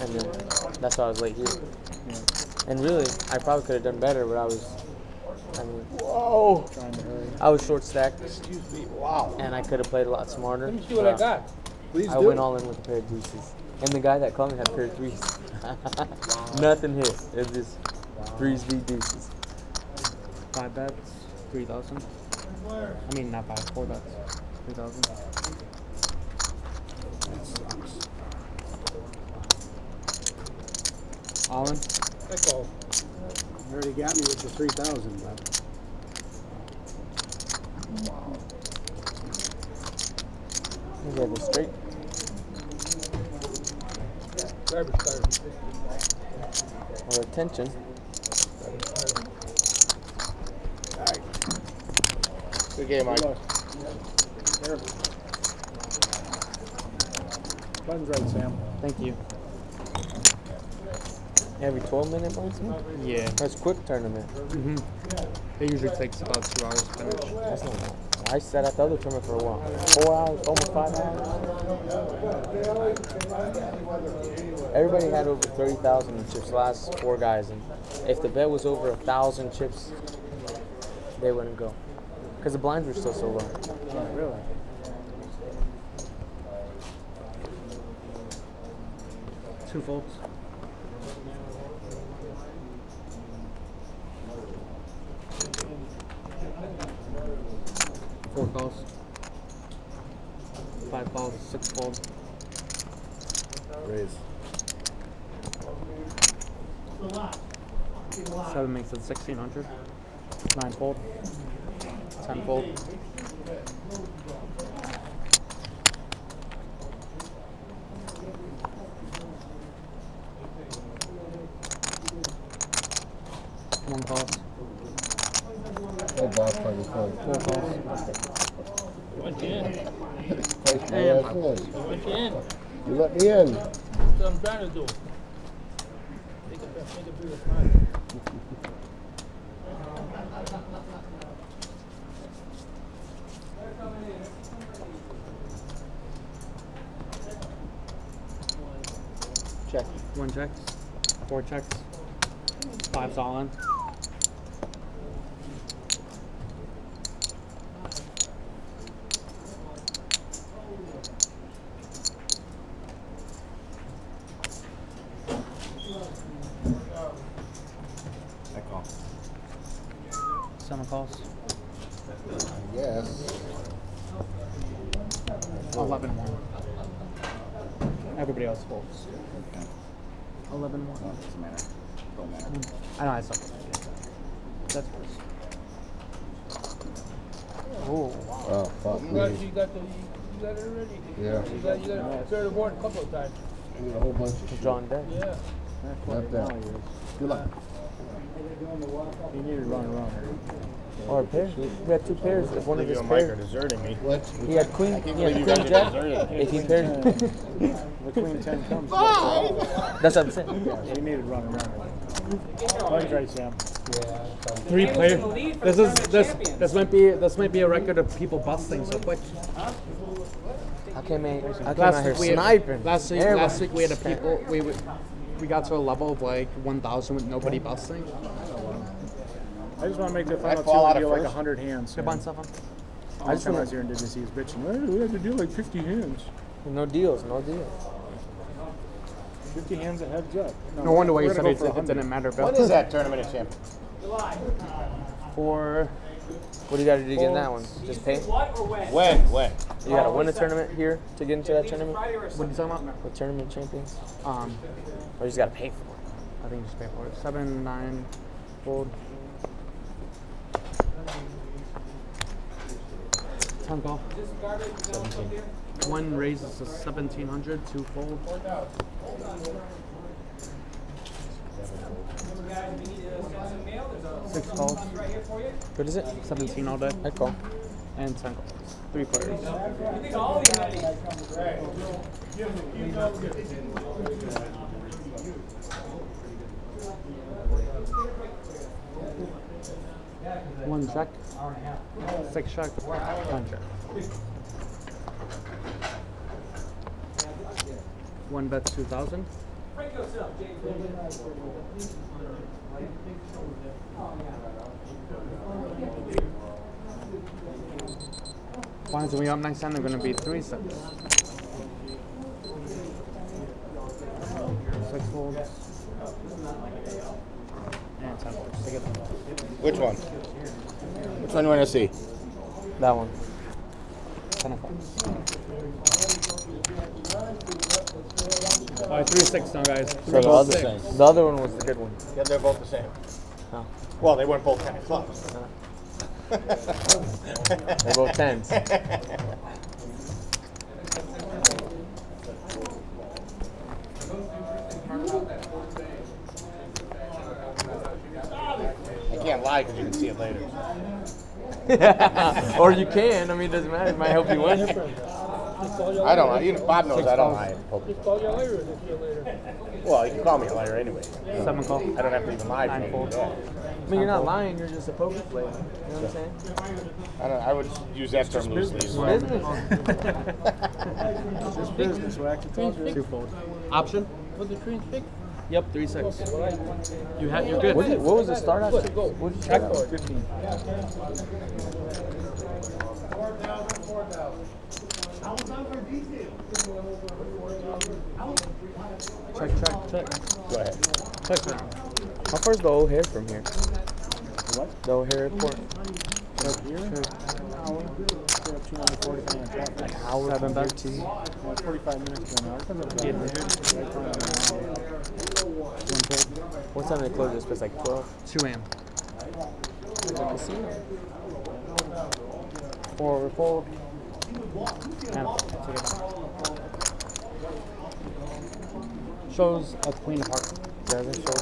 Speaker 10: and then that's why I was late here. And really, I probably could have done better, but I was, I mean, whoa,
Speaker 6: Trying to hurry.
Speaker 10: I was short stacked,
Speaker 3: Excuse me. Wow.
Speaker 10: and I could have played a lot smarter.
Speaker 9: Let me see what I
Speaker 10: but
Speaker 9: got.
Speaker 6: Please
Speaker 10: I
Speaker 6: do.
Speaker 10: went all in with a pair of deuces, and the guy that called me had a pair of threes. *laughs* Nothing hit. It was just threes v deuces.
Speaker 1: five bets, 3000. I mean, not five, four bets, 3000. All in?
Speaker 9: That's all.
Speaker 6: You already got me with the three thousand, but
Speaker 10: You gave it straight.
Speaker 9: Garbage fire.
Speaker 10: Or attention.
Speaker 3: Good game, Mike.
Speaker 6: button's right, Sam.
Speaker 1: Thank you.
Speaker 10: Every 12 minute points?
Speaker 1: Yeah.
Speaker 10: That's quick tournament.
Speaker 1: Mm-hmm. It usually takes about two hours to finish.
Speaker 10: That's not bad. I sat at the other tournament for a while. Four hours, almost five hours. Everybody had over 30,000 in chips, last four guys. And if the bet was over a thousand chips, they wouldn't go. Because the blinds were still so low.
Speaker 6: Oh, really?
Speaker 1: Two folds. Four calls. Five calls, six fold.
Speaker 2: Raise.
Speaker 1: Seven makes it 1600. Nine fold. Ten fold. One calls.
Speaker 2: Oh, boss party fold.
Speaker 1: Four calls.
Speaker 9: Went in.
Speaker 2: Place my
Speaker 1: And-
Speaker 9: Went in.
Speaker 2: You let me in.
Speaker 9: That's what I'm trying to do. Make it, make it bigger smile.
Speaker 1: Check. One check. Four checks. Five's all in.
Speaker 5: I call.
Speaker 1: Seven calls.
Speaker 2: Yes.
Speaker 1: Eleven one. Everybody else folds.
Speaker 5: Okay.
Speaker 1: Eleven one.
Speaker 5: No, it doesn't matter. Don't matter.
Speaker 1: I know I suck. That's first. Oh wow.
Speaker 2: Oh, fuck
Speaker 9: You got,
Speaker 2: me.
Speaker 9: you got the, you you got it already.
Speaker 2: Yeah.
Speaker 9: You got, you got clear the board a couple of times.
Speaker 2: I need a whole bunch of.
Speaker 10: John dead.
Speaker 9: Yeah.
Speaker 2: Not that. Good luck.
Speaker 6: You need to run around.
Speaker 10: Or a pair. We had two pairs. If one of
Speaker 3: You
Speaker 10: his
Speaker 3: and Mike are
Speaker 10: pairs,
Speaker 3: deserting me.
Speaker 2: What?
Speaker 10: he had queen. He had queen jack. If he paired, *laughs*
Speaker 6: The queen ten comes. *laughs*
Speaker 10: that's what I'm saying.
Speaker 6: Yeah, you need to run around. Mine's right, Sam.
Speaker 4: Yeah, Three
Speaker 1: players.
Speaker 4: in the lead for
Speaker 1: This is this this might be this might be a record of people busting so quick.
Speaker 10: I came in. I came
Speaker 1: Last
Speaker 10: out here
Speaker 1: week we had,
Speaker 10: sniping.
Speaker 1: last week
Speaker 10: Everybody-
Speaker 1: last week we had a people we we got to a level of like 1,000 with nobody busting.
Speaker 6: I just want to make the final
Speaker 3: fall out
Speaker 6: two
Speaker 3: of
Speaker 6: deal like 100 hands.
Speaker 1: Good
Speaker 6: Sam.
Speaker 1: on seven.
Speaker 6: I just
Speaker 10: just
Speaker 6: time I
Speaker 10: wanna-
Speaker 6: was here and did this, he was bitching. "Hey, we had to do like 50 hands.
Speaker 10: No deals. No deals.
Speaker 6: 50 hands a heads up.
Speaker 1: No wonder why you said it, it didn't matter, Bill.
Speaker 3: When is that tournament of champions?
Speaker 1: For
Speaker 10: What do you got to do to get in that one? Just pay.
Speaker 4: What or when?
Speaker 3: When? When?
Speaker 10: You got to win a tournament here to get into that tournament.
Speaker 1: What are you talking about?
Speaker 10: With tournament champions,
Speaker 1: Um,
Speaker 10: or you just got to pay for it.
Speaker 1: I think you just pay for it. Seven, nine, fold. Ten call. One raises to 1700, two fold.
Speaker 4: Guys, we need to send some mail. There's a
Speaker 1: Six calls.
Speaker 4: right here for you.
Speaker 10: What is it?
Speaker 1: 17 all day.
Speaker 10: I call.
Speaker 1: And 10 calls. Three players.
Speaker 4: You think all of you have these?
Speaker 1: One check. Six check. One check. One bets 2000.
Speaker 4: James.
Speaker 1: We up next time, they're going to be 3 6. Six folds. And 10 folds.
Speaker 3: Which one? Which one do you want to see?
Speaker 10: That one.
Speaker 1: 10 of folds. Alright, 3 6 now, guys.
Speaker 10: So
Speaker 1: Three
Speaker 10: the other,
Speaker 1: six.
Speaker 10: the other one was the good one.
Speaker 3: Yeah, they're both the same.
Speaker 10: Oh.
Speaker 3: Well, they weren't both ten of clubs.
Speaker 10: They're both tens.
Speaker 3: I can't lie because you can see it later. *laughs*
Speaker 10: or you can. I mean, it doesn't matter. It might help you win. *laughs*
Speaker 9: Just call your
Speaker 3: I don't
Speaker 9: later.
Speaker 3: lie. You know, Bob knows I don't lie.
Speaker 9: Just call your later this year later.
Speaker 3: Well, you can call me a liar anyway.
Speaker 1: Seven call.
Speaker 3: I don't have to even lie for
Speaker 1: Nine
Speaker 3: you.
Speaker 1: fold.
Speaker 3: Yeah.
Speaker 10: I mean, you're not lying. You're just a poker player. You know what I'm saying?
Speaker 3: I, don't, I would use that term loosely as well.
Speaker 10: Business.
Speaker 6: This business, whack your tongue.
Speaker 1: Two fold. Option?
Speaker 9: Put the trees fixed.
Speaker 1: Yep, 3 6. You had, you're good.
Speaker 10: What, did, what was the start at? What did you start at?
Speaker 6: 15.
Speaker 1: Check, check, check.
Speaker 3: Go ahead.
Speaker 1: Check round.
Speaker 10: How far is the O'Hare from here?
Speaker 6: What?
Speaker 10: The O'Hare airport.
Speaker 6: Up here? Hour. We're up 240 pound traffic.
Speaker 10: Hour
Speaker 1: Seven
Speaker 10: from to
Speaker 6: Well, 45 minutes to an hour. Depends
Speaker 1: Yeah.
Speaker 6: Right time of the hour.
Speaker 1: One fold.
Speaker 10: What time they close this place? Like 12?
Speaker 1: 2 a.m.
Speaker 10: Casino.
Speaker 1: Four fold. And a fold. Together. Shows a queen of hearts.
Speaker 10: Doesn't show.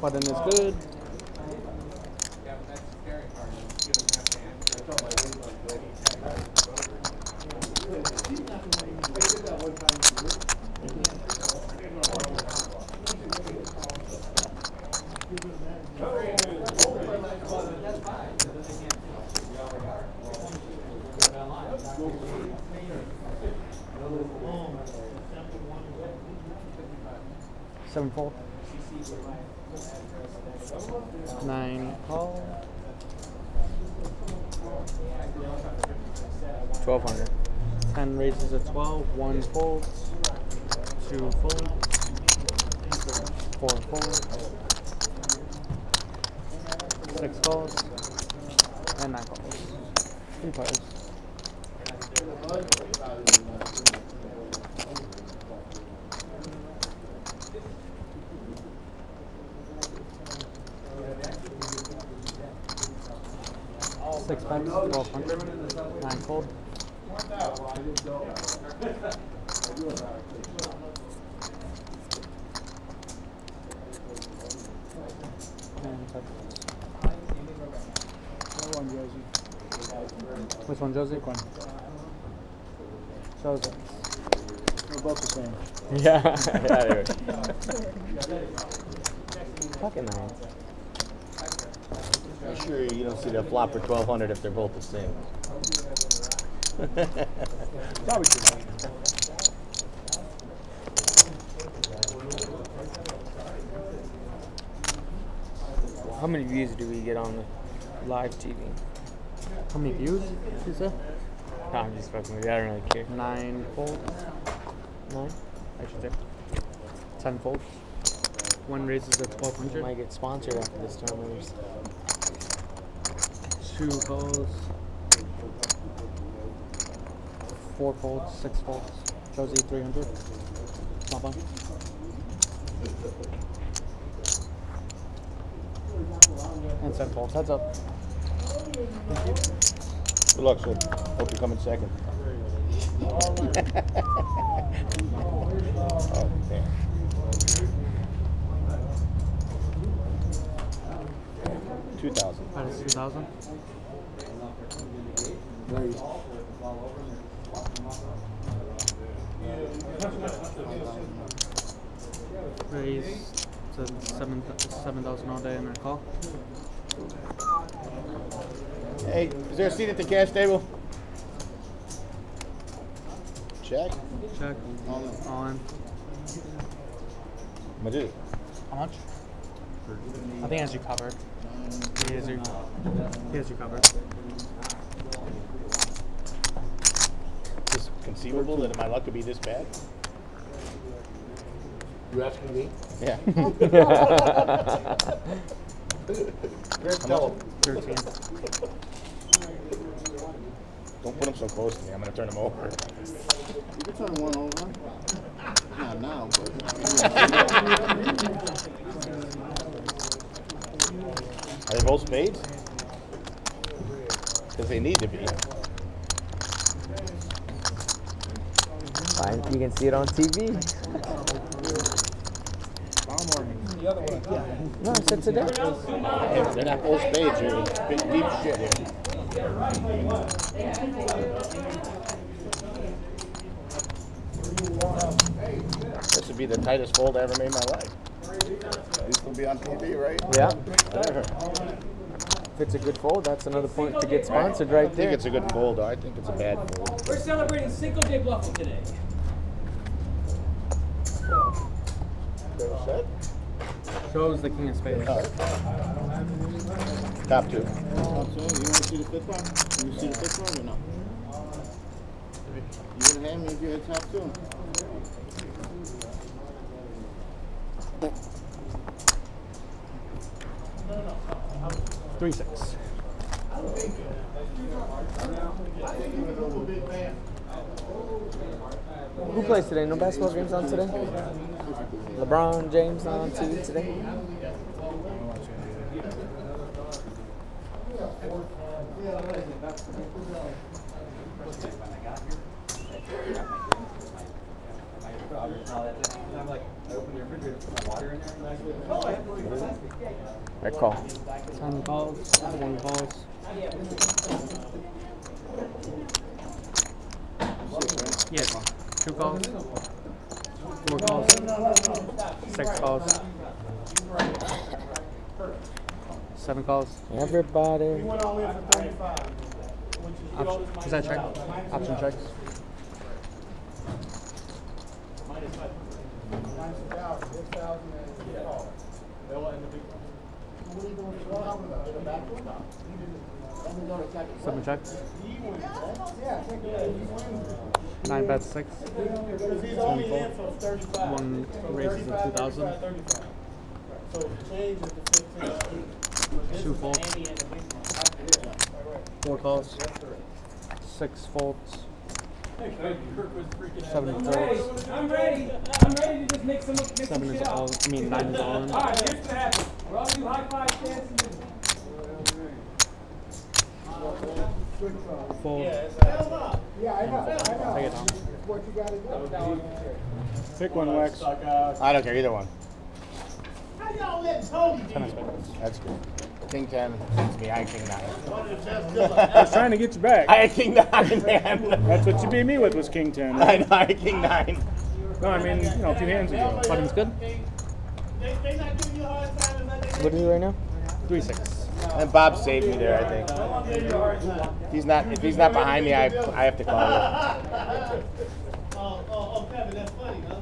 Speaker 1: Button is good. Seven fold. Nine call.
Speaker 10: Twelve hundred.
Speaker 1: Ten raises a twelve. One folds. Two folds. Four folds. Six calls. And nine calls. Three players. Hundred. Nine fold. And ten folds.
Speaker 6: One Josie.
Speaker 1: Which one, Josie?
Speaker 6: One.
Speaker 1: Josie.
Speaker 6: We're both the same. *laughs*
Speaker 10: Yeah. *laughs* yeah they were. Fucking nice.
Speaker 3: I'm sure you don't see the flop for 1200 if they're both the same.
Speaker 6: Probably too much.
Speaker 10: How many views do we get on the live TV?
Speaker 1: How many views? You say?
Speaker 10: No, I'm just fucking with you. I don't really care.
Speaker 1: Nine folds.
Speaker 10: Nine?
Speaker 1: I should say. Ten folds. One raises at twelve hundred.
Speaker 10: Might get sponsored after this tournament.
Speaker 1: Two calls. Four folds, six folds. Josie, 300. Not fun. And seven folds. Heads up.
Speaker 3: Good luck, sir. Hope you come in second. oh, damn. Two thousand.
Speaker 1: Minus 2,000. Raise to seven seven thousand all day and a call.
Speaker 3: Hey, is there a seat at the cash table? Check.
Speaker 1: Check. All in.
Speaker 3: What is it?
Speaker 1: How much? I think it has you covered. He has you, he has you covered.
Speaker 3: Is this conceivable that my luck could be this bad?
Speaker 2: You asking me?
Speaker 3: Yeah.
Speaker 2: Greg, tell him.
Speaker 1: 13.
Speaker 3: Don't put them so close to me. I'm gonna turn them over.
Speaker 2: You can turn one over. Not now, but.
Speaker 3: Are they both spades? Because they need to be.
Speaker 10: Fine. You can see it on TV. *laughs* No, I said today.
Speaker 3: Hey, they're not both spades here. It's big, deep shit here. This would be the tightest fold I ever made in my life.
Speaker 2: This will be on TV, right?
Speaker 10: Yeah.
Speaker 3: I
Speaker 10: If it's a good fold, that's another point to get sponsored right
Speaker 3: I
Speaker 10: think
Speaker 3: it's a good fold. though. I think it's a bad fold.
Speaker 4: We're celebrating Cinco de Bluffing today.
Speaker 3: Set?
Speaker 1: Shows the king of spades.
Speaker 3: Top two.
Speaker 2: So, you want to see the fifth one? You see the fifth one or no? You would have me if you had top two.
Speaker 1: Three six.
Speaker 10: Who plays today? No basketball games on today? LeBron James on TV today? I call.
Speaker 1: Ten calls. One calls. Yeah. Two calls. Four calls. Six calls. Seven calls.
Speaker 10: Everybody.
Speaker 8: We went all in for thirty-five, which is.
Speaker 1: Option, is that check? Option checks.
Speaker 8: Minus five. Minus a thousand, six thousand and a call. They'll end the big one. What are you doing? What happened? In the back one? I'm gonna go to second.
Speaker 1: Seven checks.
Speaker 8: Yeah, take it. He wins.
Speaker 1: Nine bets six.
Speaker 8: He's only in for thirty-five.
Speaker 1: One raises to 2,000.
Speaker 8: 35, 35. So change it to fifteen.
Speaker 1: Two
Speaker 8: is
Speaker 1: folds.
Speaker 8: Andy and the big one.
Speaker 1: Four calls. Six folds. Seven
Speaker 4: I'm ready. I'm ready. I'm ready to just make some, some
Speaker 1: Seven is all. I mean, nine is all in.
Speaker 4: All right, here's what happens. We're all do high five dances.
Speaker 1: Fold.
Speaker 8: Yeah, I know, I know.
Speaker 1: Take it down.
Speaker 8: What you gotta do.
Speaker 6: Pick one, Wax.
Speaker 3: I don't care either one.
Speaker 8: How y'all let Tony
Speaker 1: Ten is.
Speaker 3: That's good. King ten. It's me. I had king nine.
Speaker 8: One of the best dealers. *laughs*
Speaker 6: I was trying to get you back.
Speaker 3: I had king nine, man.
Speaker 6: That's what you beat me with was King Ten.
Speaker 3: I
Speaker 6: Right?
Speaker 3: know. I had king nine.
Speaker 6: No, I mean, you know, a few hands ago.
Speaker 1: Button's good.
Speaker 8: They, they not giving you a hard time and nothing.
Speaker 10: What are you right now?
Speaker 1: Three six.
Speaker 3: And Bob saved me there. I think.
Speaker 8: Don't give you a hard time.
Speaker 3: He's not. If he's not behind me, I I have to call him.
Speaker 8: Oh, oh, oh, Kevin, that's funny, huh?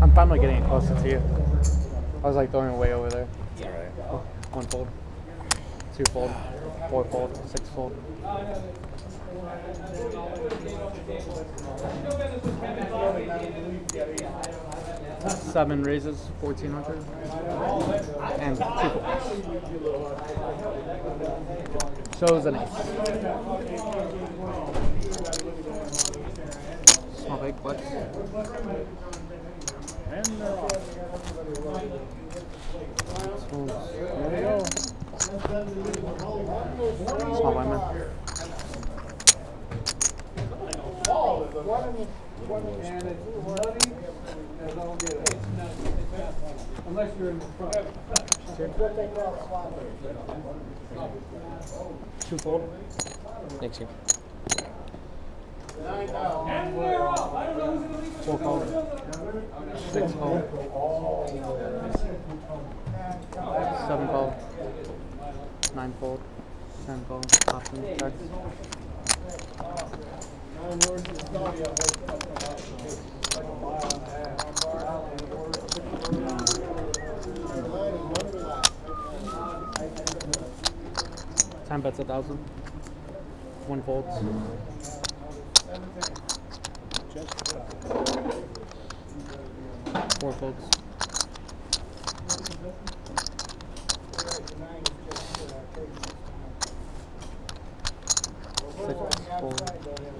Speaker 1: I'm finally getting closer to you. I was like throwing it way over there. One fold. Two fold. Four fold. Six fold. Seven raises, fourteen hundred, and two. Shows an ace. Small big flex.
Speaker 6: And they're off.
Speaker 1: Small blind man.
Speaker 8: Unless you're in the front. What they call
Speaker 10: year.
Speaker 4: And we're off. I don't know who's gonna leave.
Speaker 1: Four call. Six call. Seven call. Nine fold. Ten call. Option checks. Ten bets a thousand. One folds. Four folds. Six fold.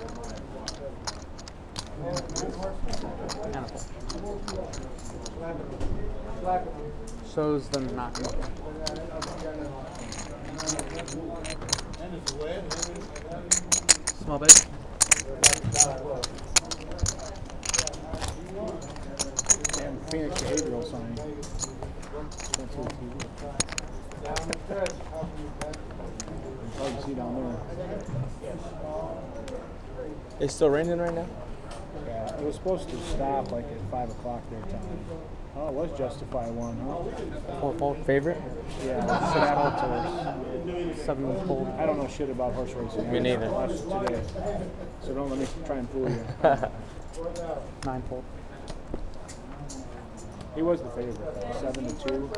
Speaker 1: bet. And a fold. Shows them not. Small bet.
Speaker 6: Damn Phoenix behavioral sign. That's what TV. It's hard to see down there.
Speaker 10: It's still raining right now?
Speaker 6: Yeah, it was supposed to stop like at five o'clock their time. Oh, it was Justify won, huh?
Speaker 1: Four fold.
Speaker 10: Favorite?
Speaker 6: Yeah,
Speaker 1: Seven fold.
Speaker 6: I don't know shit about horse racing.
Speaker 10: Me
Speaker 6: I
Speaker 10: neither.
Speaker 6: watched it today. So don't let me try and fool you. *laughs*
Speaker 1: Nine fold.
Speaker 6: He was the favorite, seven to two.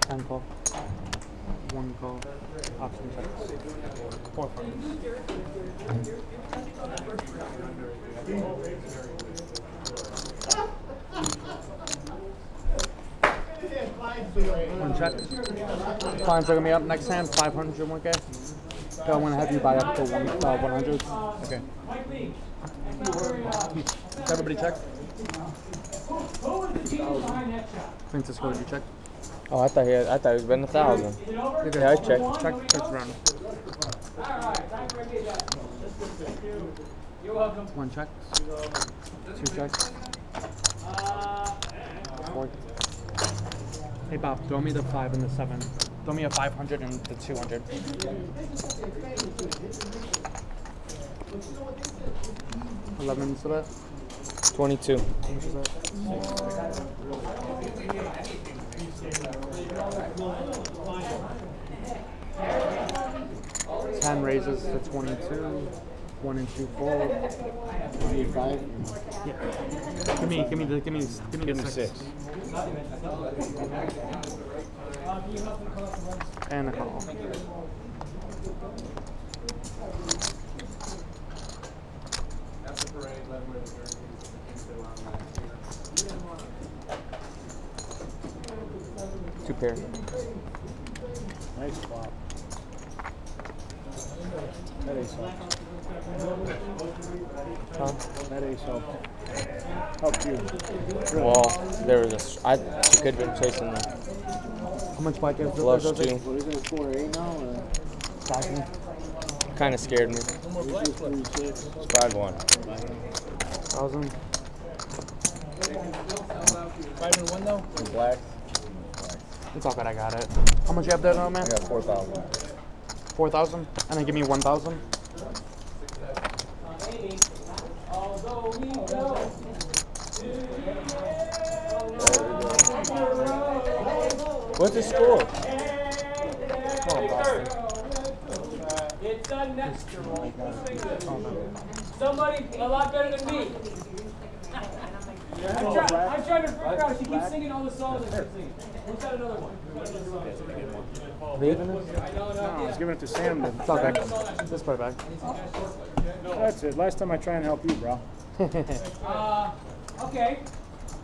Speaker 1: Ten call. One call. Option checks. Four folds. One check. Clients are gonna be up next hand. Five hundred one k. So I'm gonna have you buy up to one uh, one hundred.
Speaker 6: Okay.
Speaker 1: Everybody check.
Speaker 4: Who was the genius behind that shot?
Speaker 1: Francisco, did you check?
Speaker 10: Oh, I thought he had, I thought he was betting a thousand.
Speaker 4: Is it over?
Speaker 10: Yeah, I checked.
Speaker 1: Check, check around.
Speaker 4: All right, time for a big. You're welcome.
Speaker 1: One check. Two checks.
Speaker 4: Uh,
Speaker 1: Four. Hey Bob, throw me the five and the seven. Throw me a 500 and the 200. Eleven to that.
Speaker 10: Twenty-two.
Speaker 1: Ten raises to 22. One and two fold.
Speaker 2: Twenty-five.
Speaker 1: Yeah. Give me, give me the, give me, give me the six. And a call.
Speaker 10: Two pair.
Speaker 7: Nice flop. That ace helped.
Speaker 10: Huh?
Speaker 7: That ace helped. Helped you. Really.
Speaker 10: Well, there was a. s- I she could have been chasing the
Speaker 1: How much black is
Speaker 10: flush
Speaker 1: there?
Speaker 10: too.
Speaker 2: What is it, four eight now, or
Speaker 1: Thousand.
Speaker 10: Kind of scared me.
Speaker 2: is it three six?
Speaker 10: Five one.
Speaker 1: Thousand.
Speaker 9: Five and one though?
Speaker 2: Black.
Speaker 1: It's all good, I got it. How much you have there now, man?
Speaker 2: I got four thousand.
Speaker 1: Four thousand? And then give me one thousand?
Speaker 4: although we go
Speaker 10: What's the score?
Speaker 4: It's done. Somebody a lot better than me. I'm, try, I'm trying to figure out. She keeps singing all the songs that she's singing. Who's got another one? Who's got another song?
Speaker 10: Leaving us?
Speaker 4: I know, no,
Speaker 7: I was giving it to Sam. To,
Speaker 1: It's all back. Put it back.
Speaker 7: that's it. Last time I try and help you, bro.
Speaker 4: Uh, okay.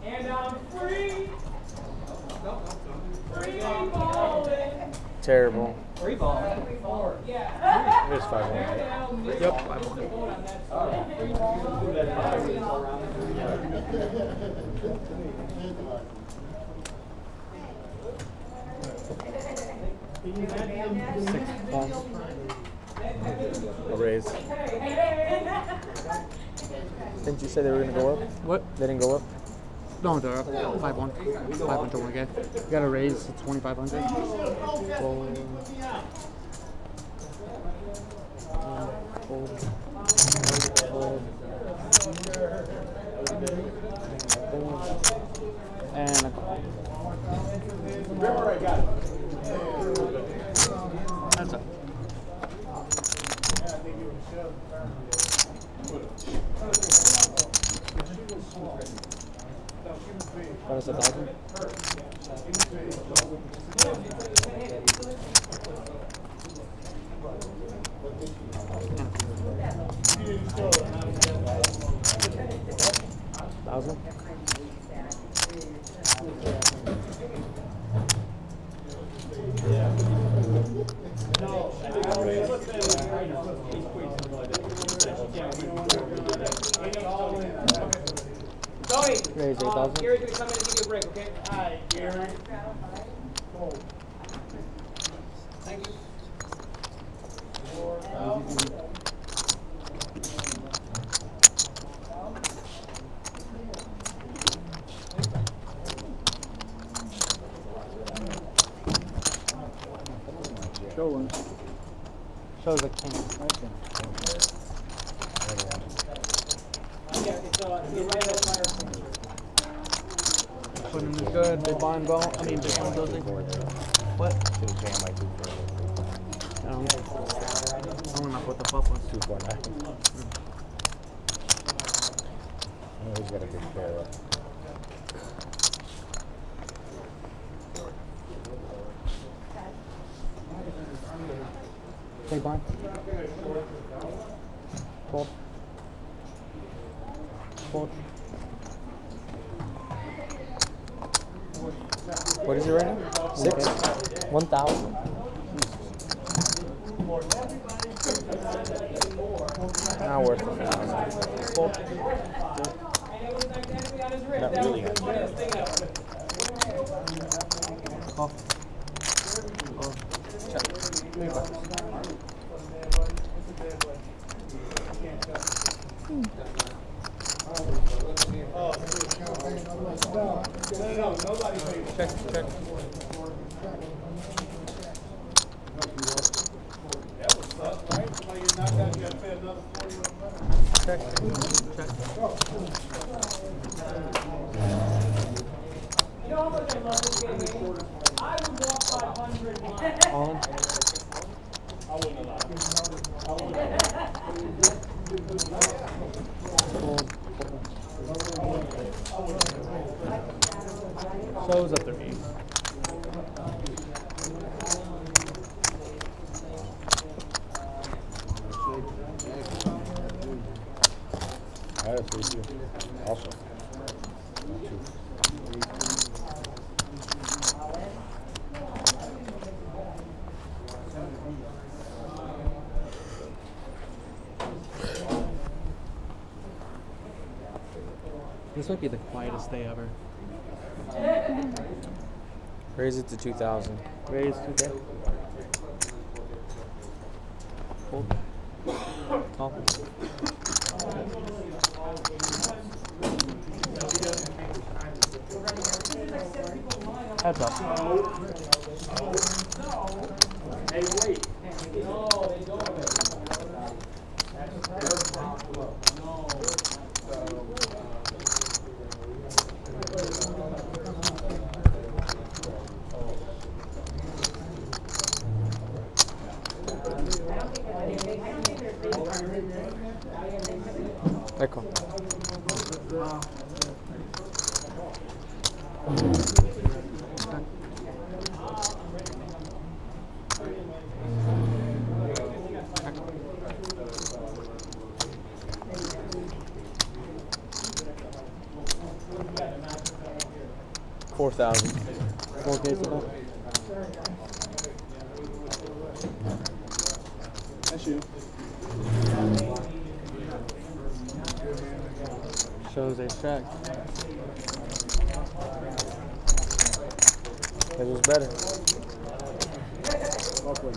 Speaker 4: And I'm free. Free balling.
Speaker 10: Terrible.
Speaker 4: Free ball. Yeah.
Speaker 10: It is five one.
Speaker 1: Yep, five one. Six palms.
Speaker 10: A raise. Didn't you say they were gonna go up?
Speaker 1: What?
Speaker 10: They didn't go up.
Speaker 1: No, they're up. Five one. Five hundred one okay. You got to raise to twenty five hundred. And a call. That's
Speaker 10: Minus a thousand.
Speaker 4: Tony,
Speaker 10: Raise eight
Speaker 4: uh. Gary's gonna come in and give you a break, okay?
Speaker 8: Hi, Gary.
Speaker 4: Thank you.
Speaker 7: Show one.
Speaker 1: Shows a king.
Speaker 4: Yeah, it's, uh, it's right at fire.
Speaker 1: Putting is good. Big blind ball. I mean, big blind dosing. What? I don't know. I don't remember what the fuck was.
Speaker 2: Two four nine. Oh, he's got a big pair up.
Speaker 1: Big blind. day ever.
Speaker 10: Raise it to 2,000.
Speaker 1: Raise
Speaker 4: 2,000. Espera. Qual foi?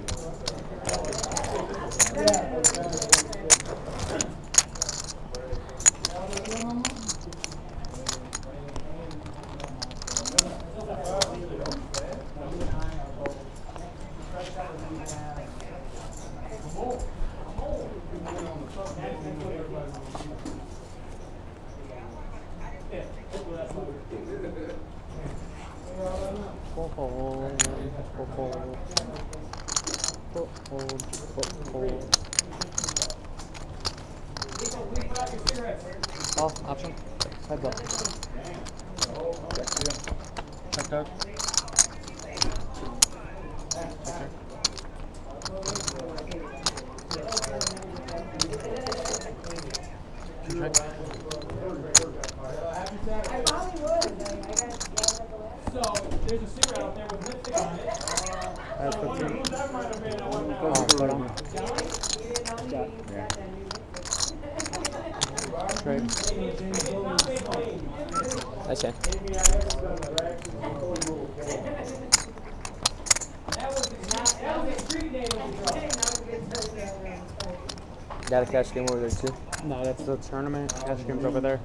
Speaker 10: Got a cash game over there too?
Speaker 1: No, that's the tournament. Cash game's over there.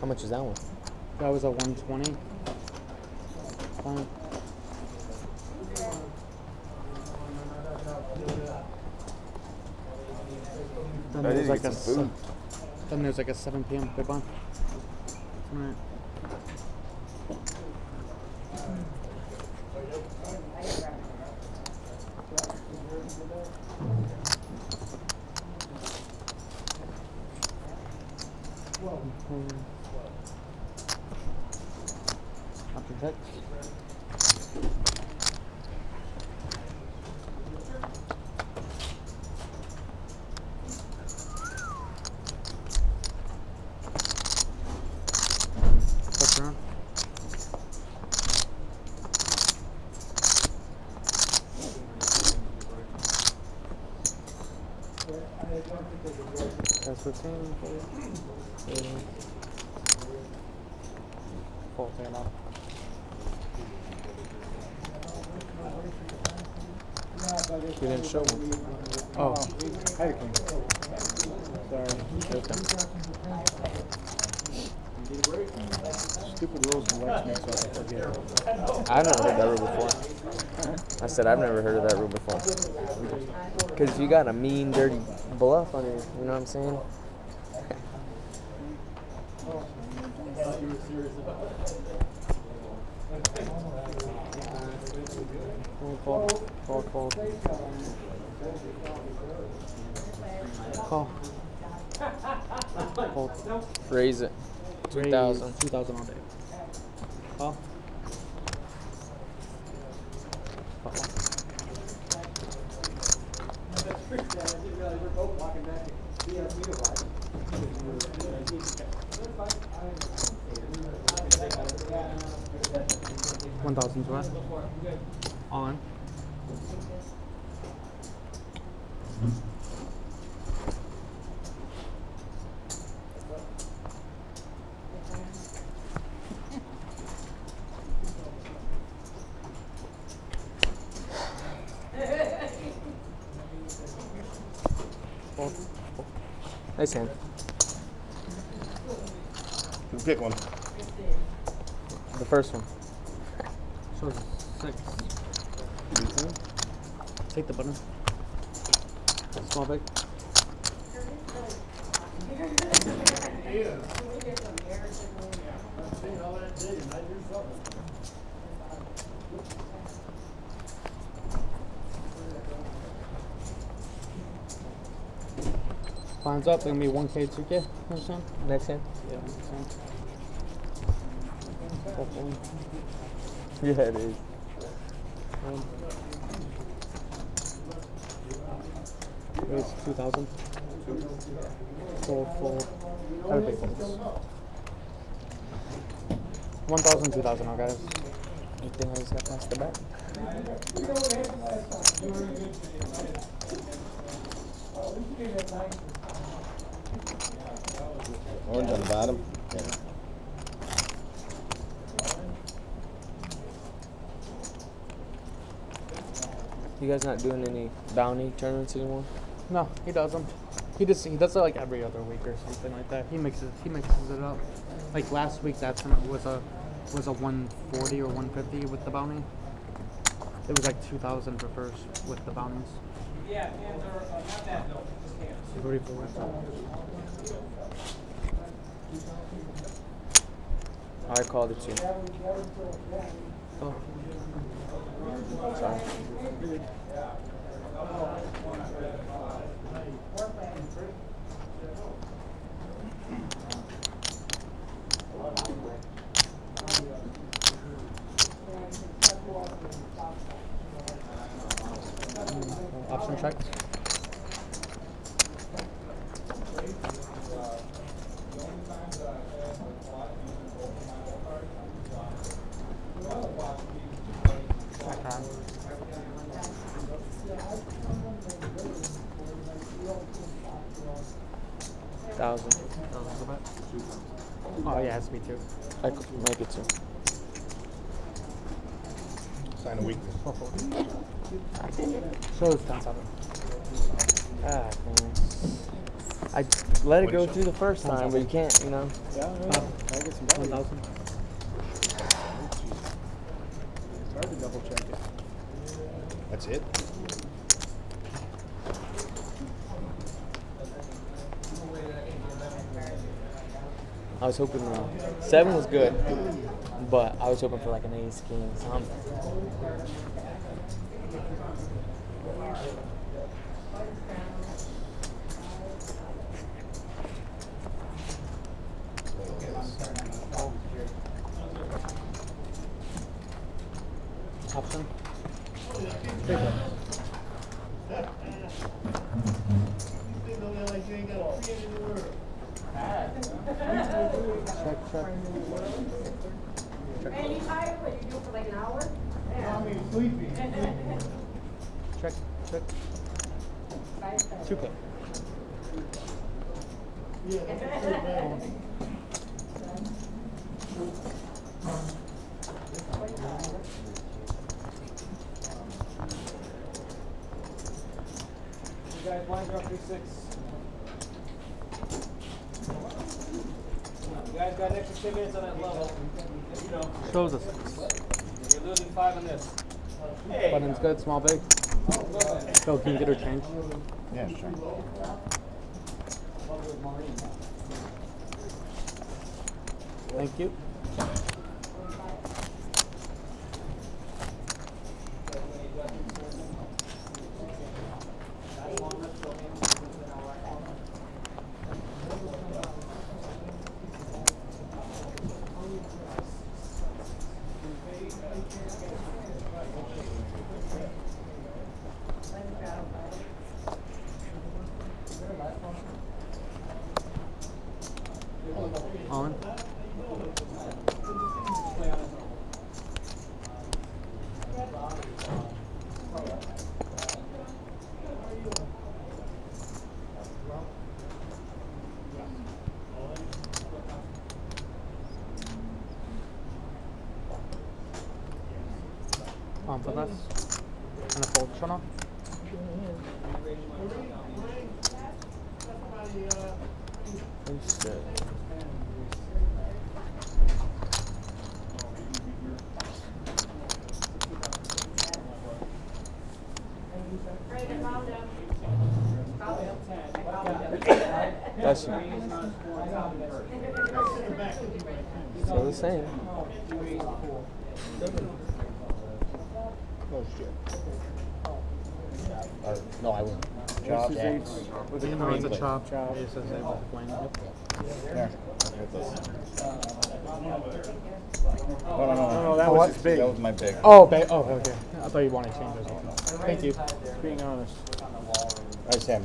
Speaker 10: How much is that one?
Speaker 1: That was a 120. Fine. Then there's like a then there's like a 7 p.m. bid one.
Speaker 10: Said I've never heard of that rule before. Because you got a mean, dirty bluff on you. You know what I'm saying?
Speaker 1: fold. Call. Fold.
Speaker 10: Raise it. 2,000.
Speaker 1: 2,000 all day. Call. Call. One thousand to us. All in. Fold.
Speaker 10: Nice hand.
Speaker 3: You pick one.
Speaker 10: The first one.
Speaker 1: So it's six. Take the button. Small big. Finds up, they're gonna be 1k, 2k. Understand?
Speaker 10: Next hand.
Speaker 1: Yeah, understand. Fold, fold.
Speaker 10: Yeah, it is.
Speaker 1: Fold. Raise 2000. Fold, fold. Have a big folds. 1000, 2000 now, guys.
Speaker 10: You think I just got past the back?
Speaker 3: Orange on the bottom. Yeah.
Speaker 10: You guys not doing any bounty tournaments anymore?
Speaker 1: No, he doesn't. He just he does it like every other week or something like that. He mixes he mixes it up. Like last week, that's when it was a was a 140 or 150 with the bounty. It was like 2,000 for first with the bounties.
Speaker 4: Yeah, and are uh, not that though.
Speaker 1: 34.
Speaker 10: I called it too.
Speaker 1: Oh.
Speaker 10: Sorry.
Speaker 1: Option check. Check on.
Speaker 10: Thousand.
Speaker 1: Oh yeah, it's me too.
Speaker 10: I could make it too.
Speaker 3: Sign of weakness.
Speaker 1: So it's 10
Speaker 10: Ah. I let it go through the first time, but you can't, you know.
Speaker 7: Yeah, yeah. I get some value.
Speaker 1: 1,000.
Speaker 7: It's hard to double check it.
Speaker 3: That's it.
Speaker 10: I was hoping uh, seven was good, but I was hoping for like an ace, king, something.
Speaker 1: Option. Check, check.
Speaker 11: Man, you tired? What, you do it for like an hour?
Speaker 1: Check, check. 2K.
Speaker 4: You guys blind drop three six. You guys got an extra ten minutes on that level. You know,
Speaker 1: Shows six.
Speaker 4: you're losing five on this.
Speaker 1: Button's good, small, big. Phil, can you get her change?
Speaker 3: Yeah, sure.
Speaker 1: Thank you. On. On for this. And a fold shot off.
Speaker 10: That's still the same.
Speaker 3: Oh, shit. Or, no, I wouldn't. Chop, yeah.
Speaker 7: eights with a
Speaker 1: No, it's a chop. Chop. Ace is able to win. Yep.
Speaker 3: There. Get.
Speaker 7: No, no, no, no, that
Speaker 1: Oh,
Speaker 7: was
Speaker 1: what?
Speaker 7: his big.
Speaker 3: That was my big.
Speaker 1: Oh, ba- oh, okay. I thought you wanted to change those. Thank you.
Speaker 7: Being honest.
Speaker 3: All right, Sam.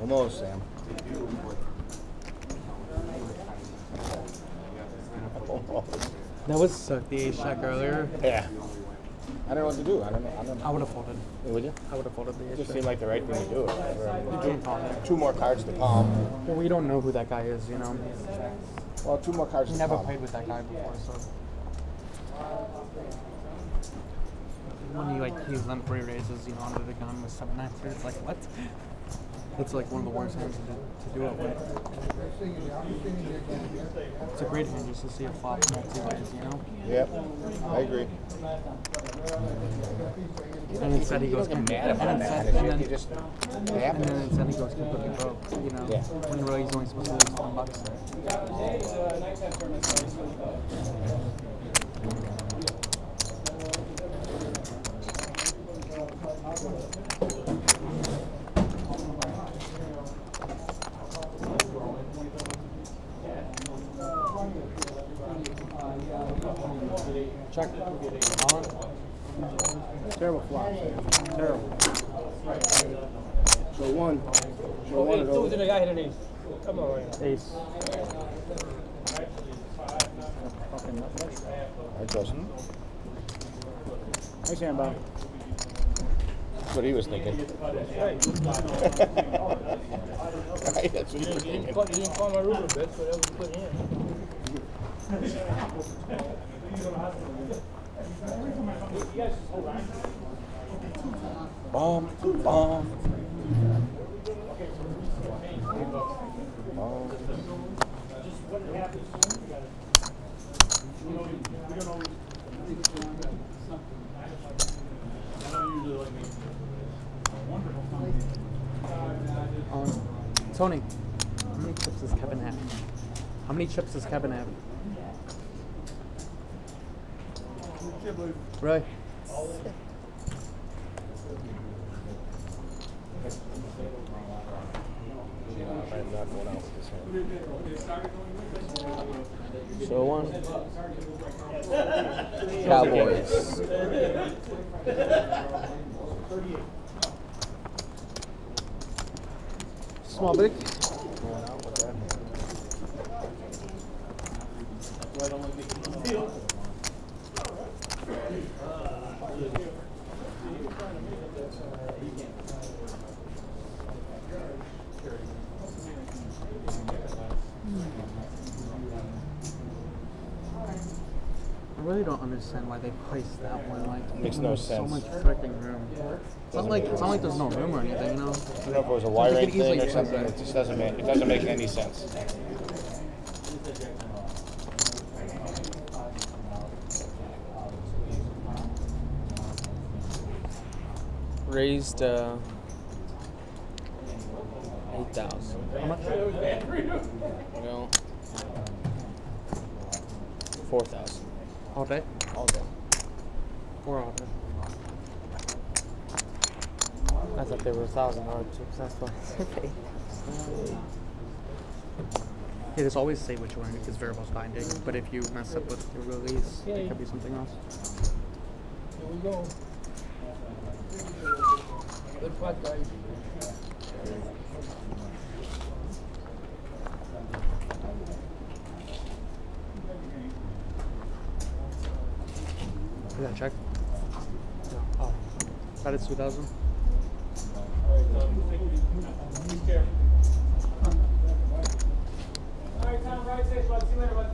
Speaker 3: Almost, Sam. Almost. *laughs*
Speaker 1: That was suck the ace check earlier.
Speaker 3: Yeah. I don't know what to do. I don't know. I don't know.
Speaker 1: I would have folded.
Speaker 3: Would you?
Speaker 1: I would have folded the
Speaker 3: It
Speaker 1: ace
Speaker 3: just seemed like the right thing to do.
Speaker 1: You can't.
Speaker 3: Two more cards to palm.
Speaker 1: Well, we don't know who that guy is, you know.
Speaker 3: Well, two more cards
Speaker 1: We
Speaker 3: to
Speaker 1: never
Speaker 3: palm.
Speaker 1: played with that guy before, so. When he like he's done three raises, you know, under the gun with seven nine three, it's like what? *laughs* It's like one of the worst hands to, to do it with. It's a great hand just to see a flop multi ways, you know.
Speaker 3: Yep, I agree.
Speaker 1: And instead he goes
Speaker 3: don't get mad
Speaker 1: and
Speaker 3: about that.
Speaker 1: and
Speaker 3: You
Speaker 1: then, and then instead he goes completely broke, you know.
Speaker 3: Yeah.
Speaker 1: When really he's only supposed to lose ten bucks there. Check. On.
Speaker 7: Terrible flop. Sam. Terrible.
Speaker 2: So one. So
Speaker 9: Oh,
Speaker 2: one
Speaker 9: eight,
Speaker 2: of those.
Speaker 9: then the guy hit an ace. Come on, right now.
Speaker 1: Ace.
Speaker 7: Fucking nut.
Speaker 3: I trust him.
Speaker 7: Hey, Sam
Speaker 3: That's what he was thinking. *laughs* Right, that's what he was thinking.
Speaker 9: call, you didn't call my Ruger bet, so that was put in. *laughs*
Speaker 3: Bomb, bomb.
Speaker 1: Tony, how many chips does Kevin have? How many chips does Kevin have?
Speaker 3: Hand.
Speaker 10: So one. Cowboys.
Speaker 1: Small big. really don't understand why they placed that one. Like,
Speaker 3: Makes
Speaker 1: when
Speaker 3: no
Speaker 1: there's
Speaker 3: sense.
Speaker 1: So much freaking room. It's not like it's not like there's no room or anything, you know.
Speaker 3: I don't know if it was a wiring thing or something.
Speaker 1: that.
Speaker 3: It just doesn't make it doesn't make any sense.
Speaker 10: Raised uh, eight thousand.
Speaker 1: How much?
Speaker 10: Well, four thousand
Speaker 1: All day?
Speaker 10: all day.
Speaker 1: Or all day?
Speaker 10: I thought they were a thousand dollar chips. That's why I said eight.
Speaker 1: Yeah, just always say what you want because variables binding. But if you mess up with your release,
Speaker 9: Yeah,
Speaker 1: it could be something else.
Speaker 9: Here we go. Good pot, guys.
Speaker 1: Is that check? No. Oh. That is 2000?
Speaker 4: All right, Tom, right, safe, bud. See you later, bud.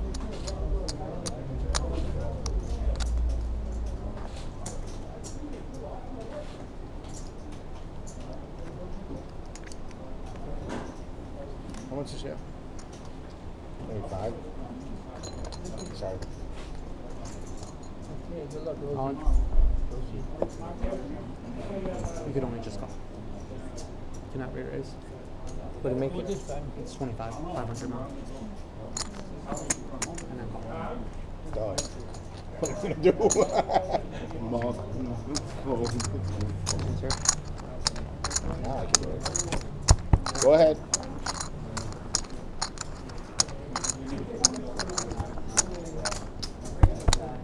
Speaker 3: How much is it? Twenty-five. Sorry.
Speaker 9: Okay, good luck, Rosie.
Speaker 1: On. You could only just call. Cannot re-raise.
Speaker 10: Would it make
Speaker 9: Well,
Speaker 10: it?
Speaker 9: this time.
Speaker 1: It's 25, 500 mil. And then call.
Speaker 3: Dog. What are you gonna do?
Speaker 2: Mark.
Speaker 1: Answer.
Speaker 3: Now I can do it. Go ahead.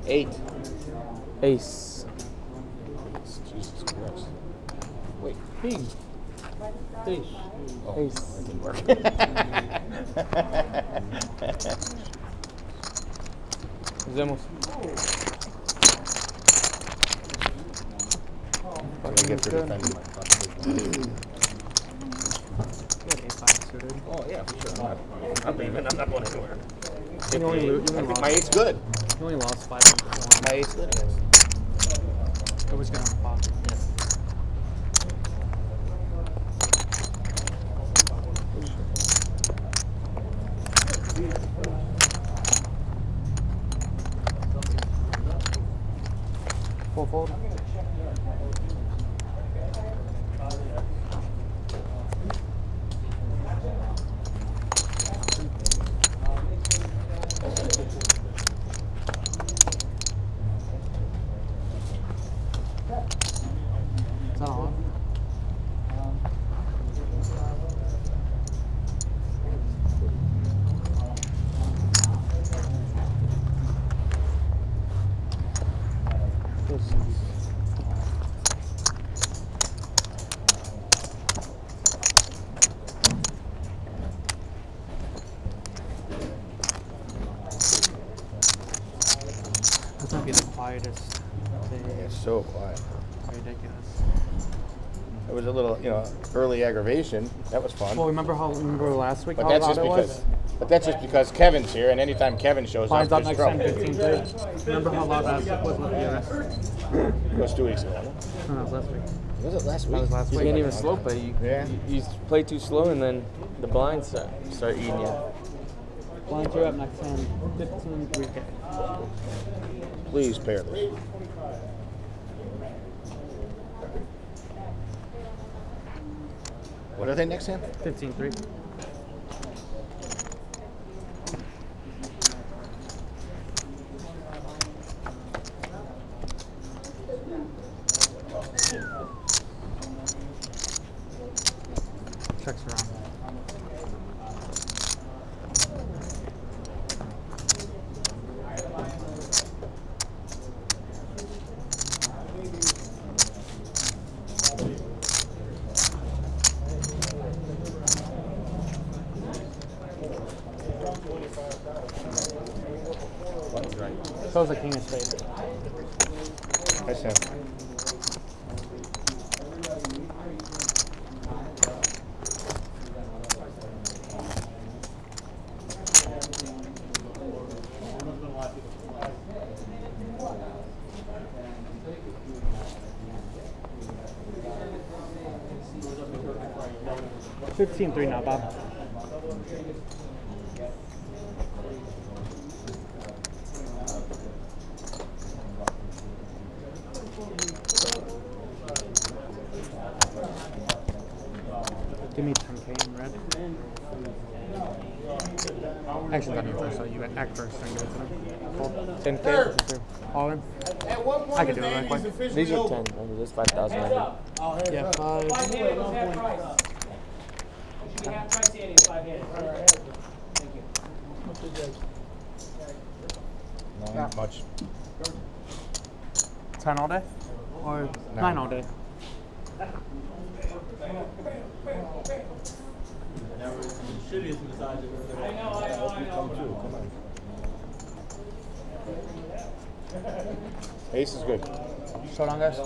Speaker 3: Eight.
Speaker 10: Ace.
Speaker 1: vemos. Full fold. Is that on? This might be the quietest day.
Speaker 3: It's so quiet.
Speaker 1: Ridiculous.
Speaker 3: It was a little, you know, early aggravation. That was fun.
Speaker 1: Well, remember how remember last week
Speaker 3: But
Speaker 1: how
Speaker 3: that's just
Speaker 1: it
Speaker 3: because.
Speaker 1: was?
Speaker 3: But that's just because Kevin's here, and anytime Kevin shows
Speaker 1: Finds
Speaker 3: up,
Speaker 1: out
Speaker 3: there's trouble.
Speaker 1: Remember how loud last week was with the?
Speaker 3: It was two weeks ago.
Speaker 1: No, that was last week.
Speaker 3: Was it last
Speaker 1: That
Speaker 3: week?
Speaker 1: was last
Speaker 10: You can't even slope it. You,
Speaker 3: Yeah.
Speaker 10: you, you play too slow and then the blinds start, start eating you.
Speaker 1: Blinds are up next time. 15 3K.
Speaker 3: Please pair this. What are they next hand?
Speaker 1: 15
Speaker 3: Team
Speaker 1: 3 now, Bob. Give me 10k in red. Actually, not you first, so you act first and give it to them. Cool. 10k. All in? I
Speaker 3: can
Speaker 1: do it right.
Speaker 10: These are 10. Remember, this 5,000.
Speaker 1: Yeah,
Speaker 3: 5.
Speaker 1: 10 all day? Or 9 all day?
Speaker 8: Shittiest massage I've ever
Speaker 4: know, I know, I know.
Speaker 3: Ace is good.
Speaker 1: So long, guys.
Speaker 3: Who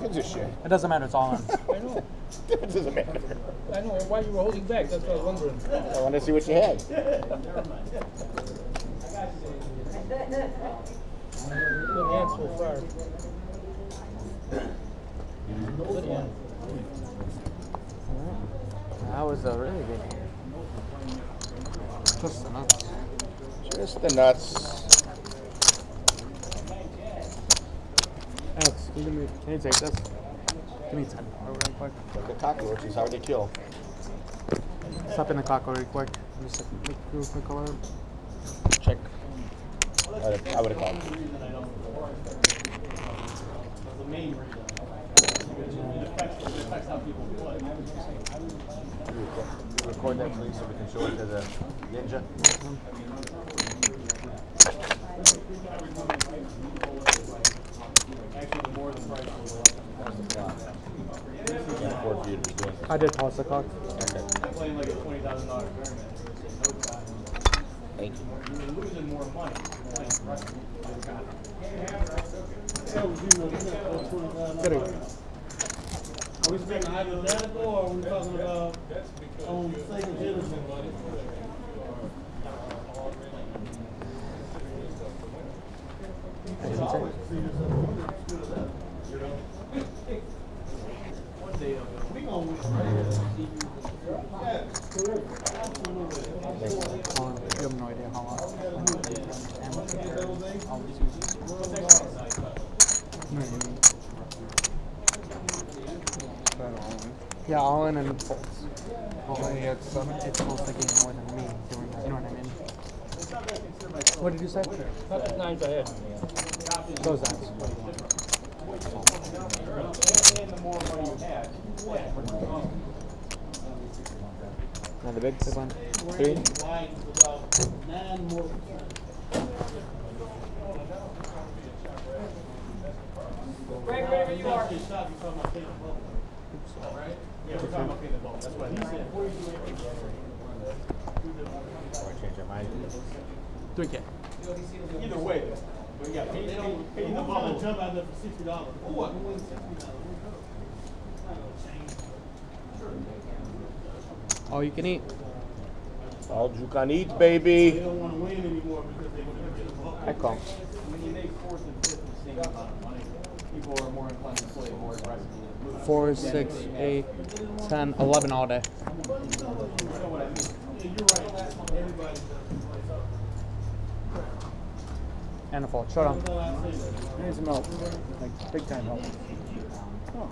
Speaker 3: gives a shit?
Speaker 1: It doesn't matter, it's all in. *laughs*
Speaker 9: I know.
Speaker 3: It doesn't matter.
Speaker 9: I know why you were holding back. That's what I was wondering.
Speaker 3: I want to see what you had.
Speaker 9: Good hand so far. Good hand.
Speaker 10: That was a really good hand.
Speaker 1: Just the nuts.
Speaker 3: Just the nuts.
Speaker 1: Alex, can you, give me, can you take this? Give me 10 over real quick.
Speaker 3: The cockroaches, how they kill.
Speaker 1: Stop in the cockle real quick. Just like, make real quick color. Check.
Speaker 3: I would have, I would have called.
Speaker 8: The main reason. It affects, it affects how people play.
Speaker 3: Record that, please, so we can show it to the ninja.
Speaker 8: Actually, the more the price goes
Speaker 3: Can't afford for you to be doing this.
Speaker 1: I did toss the cock.
Speaker 8: I'm playing like a twenty thousand dollar tournament. It's no.
Speaker 3: Thank you.
Speaker 8: You're losing more money Are we speaking hypothetical or are we talking about on citizen? We gonna win.
Speaker 1: How long? You have no idea how long. No, you mean. Yeah, all in and folds. All in. It's supposed to gain more than me doing that. You know what I mean? What did you say?
Speaker 9: Nines ahead.
Speaker 1: Those dice.
Speaker 8: And the more money you have, you win.
Speaker 10: Now the big
Speaker 1: Big one.
Speaker 10: three.
Speaker 8: Lines about nine more
Speaker 4: Greg, wherever you are.
Speaker 8: Just stop, you're talking about paying the bubble. Right? Yeah, we're talking about paying the bubble, that's what he said.
Speaker 3: Before I change my mind.
Speaker 1: 3K.
Speaker 8: Either way, though. But yeah, pay, pay, pay the bubble. Jump out there for sixty dollars. Oh, I can win sixty dollars.
Speaker 1: All you can eat.
Speaker 3: All you can eat,
Speaker 8: They
Speaker 3: baby.
Speaker 8: don't wanna win anymore because they wanna get a bubble.
Speaker 10: I call.
Speaker 8: When you make fourth and fifth the same amount of money, people are more inclined to play more aggressively. and lose.
Speaker 1: 4, 6, 8, 10, 11 all day.
Speaker 8: You know what I mean? Yeah, you're right. Everybody does.
Speaker 1: And a fold. Shut
Speaker 8: up. I.
Speaker 7: Need some help. Like big time help.
Speaker 4: Oh,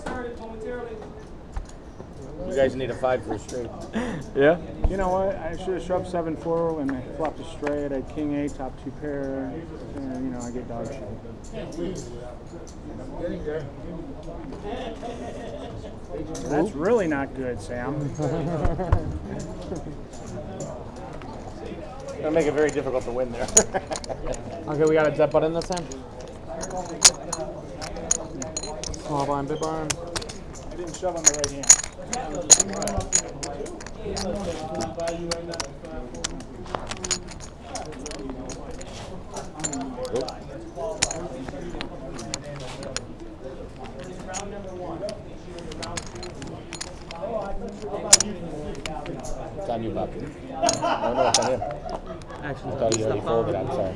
Speaker 4: started momentarily.
Speaker 3: You guys need a five for a straight. *laughs*
Speaker 1: Yeah?
Speaker 7: You know what? I should have shoved seven four and I flopped a straight. I had king eight, top two pair. And, you know, I get dog shit. That's really not good, Sam.
Speaker 3: Gonna make it very difficult to win there. *laughs*
Speaker 1: Okay, we got a dead button this time. Small blind, big blind.
Speaker 7: I didn't shove on the right hand.
Speaker 3: It's on you, Bob. Oh, no, it's on him.
Speaker 1: Actually,
Speaker 3: I thought you already folded, I'm sorry.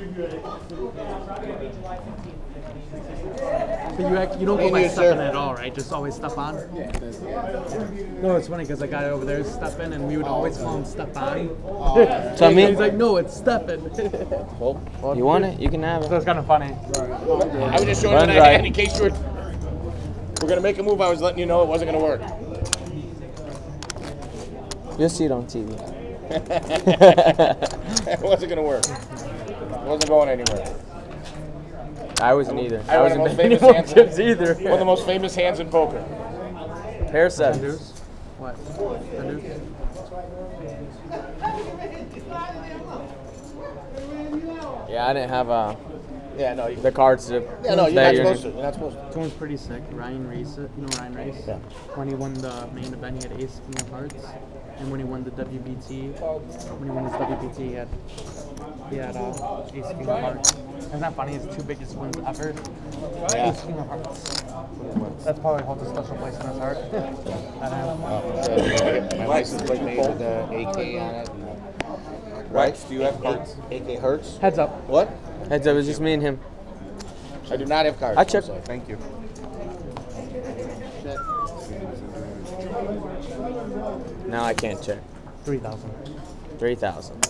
Speaker 1: But you act, you don't go by
Speaker 3: and
Speaker 1: stepping at all, right? Just always step on. No, it's funny because the guy over there is stepping, and we would always call him step on. *laughs*
Speaker 10: So *laughs* I mean-
Speaker 1: he's like, no, it's stepping.
Speaker 10: You want it? You can have it.
Speaker 1: so it's kind of funny.
Speaker 3: I was just showing you
Speaker 10: Run
Speaker 3: what I had in case you were. We're gonna make a move. I was letting you know it wasn't gonna work.
Speaker 10: You'll see it on TV. *laughs*
Speaker 3: it wasn't gonna work. It wasn't going anywhere.
Speaker 10: I wasn't either.
Speaker 3: I
Speaker 10: I
Speaker 3: one of
Speaker 10: wasn't
Speaker 3: the most famous hands.
Speaker 10: chips either. *laughs*
Speaker 3: One of the most famous hands in poker.
Speaker 10: Pair sevens.
Speaker 1: What? A deuce?
Speaker 10: Yeah, I didn't have uh,
Speaker 3: Yeah, no. You,
Speaker 10: the cards to.
Speaker 3: yeah, no. You're
Speaker 10: that
Speaker 3: not
Speaker 10: you're-
Speaker 3: supposed to. You're not supposed to.
Speaker 1: This one's pretty sick. Ryan Riess, you know Ryan Riess?
Speaker 3: Yeah.
Speaker 1: When he won the main event, he had Ace King of Hearts, and when he won the WPT, when he won his WPT, he had he had uh, Ace King of Hearts. Isn't that funny? His two biggest wins ever.
Speaker 3: Yeah.
Speaker 1: Ace King of Hearts. That's probably holds a special place in his heart. That I have.
Speaker 3: My license plate made with the AK on it.
Speaker 5: Rex, do you have cards?
Speaker 3: AK Hertz.
Speaker 1: Heads up.
Speaker 3: What?
Speaker 10: Heads up, it's just me and him.
Speaker 3: I do not have cards.
Speaker 10: I checked.
Speaker 3: also.
Speaker 5: Thank you.
Speaker 10: Now I can't check.
Speaker 1: Three thousand.
Speaker 10: Three thousand.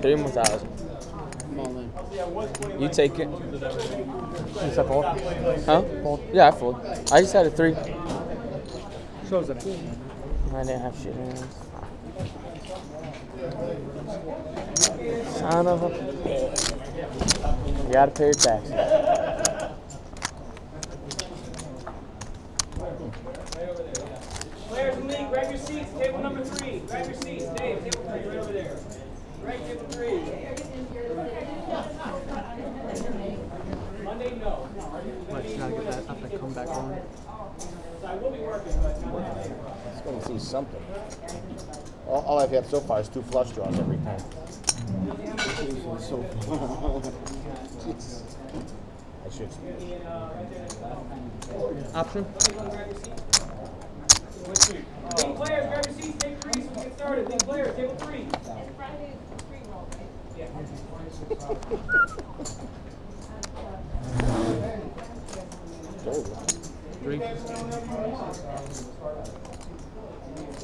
Speaker 10: Three more thousand. You take it.
Speaker 1: You said fold.
Speaker 10: Huh? Fold. Yeah, I fold. I just had a three.
Speaker 1: Shows it.
Speaker 10: I didn't have shit in. Son of a bitch. You gotta pay your taxes.
Speaker 4: Players in the league, grab your seats, table number three. Grab your seats, Dave, table three, right over there. Right, table three. Monday, no.
Speaker 1: Let's gotta get that epic comeback going.
Speaker 4: So I will be working, but.
Speaker 3: Just want to see something. All, all I've had so far is two flush draws every time. I should.
Speaker 1: Option.
Speaker 4: League players, grab your seats, take three, so we get started. League players, table three.
Speaker 1: Three.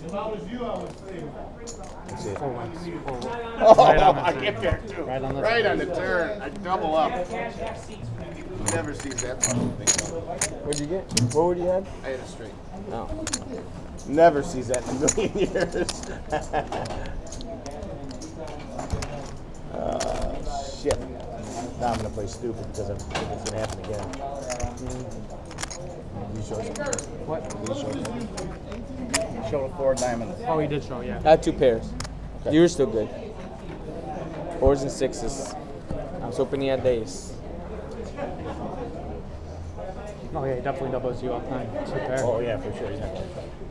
Speaker 8: If I was you, I would say.
Speaker 3: That's it.
Speaker 1: Four wins. Four wins.
Speaker 3: Oh,
Speaker 1: Right on the
Speaker 3: I get there too.
Speaker 1: Right on the
Speaker 3: Right
Speaker 1: turn.
Speaker 3: on the turn. I double up.
Speaker 4: Cash, cash.
Speaker 3: Never sees that fucking thing.
Speaker 10: What'd you get? What would you have?
Speaker 3: I had a straight.
Speaker 10: No.
Speaker 3: Never sees that in a million years. uh, *laughs* shit. Now I'm gonna play stupid because I'm, it's gonna happen again. You show?
Speaker 1: What?
Speaker 3: You show something?
Speaker 5: Show the four diamonds.
Speaker 1: Oh, he did show, yeah.
Speaker 10: I had two pairs. You were still good. Fours and sixes. I was hoping he had the ace.
Speaker 1: Oh yeah, he definitely doubles you up nine. Two pair.
Speaker 3: Oh yeah, for sure. He's not gonna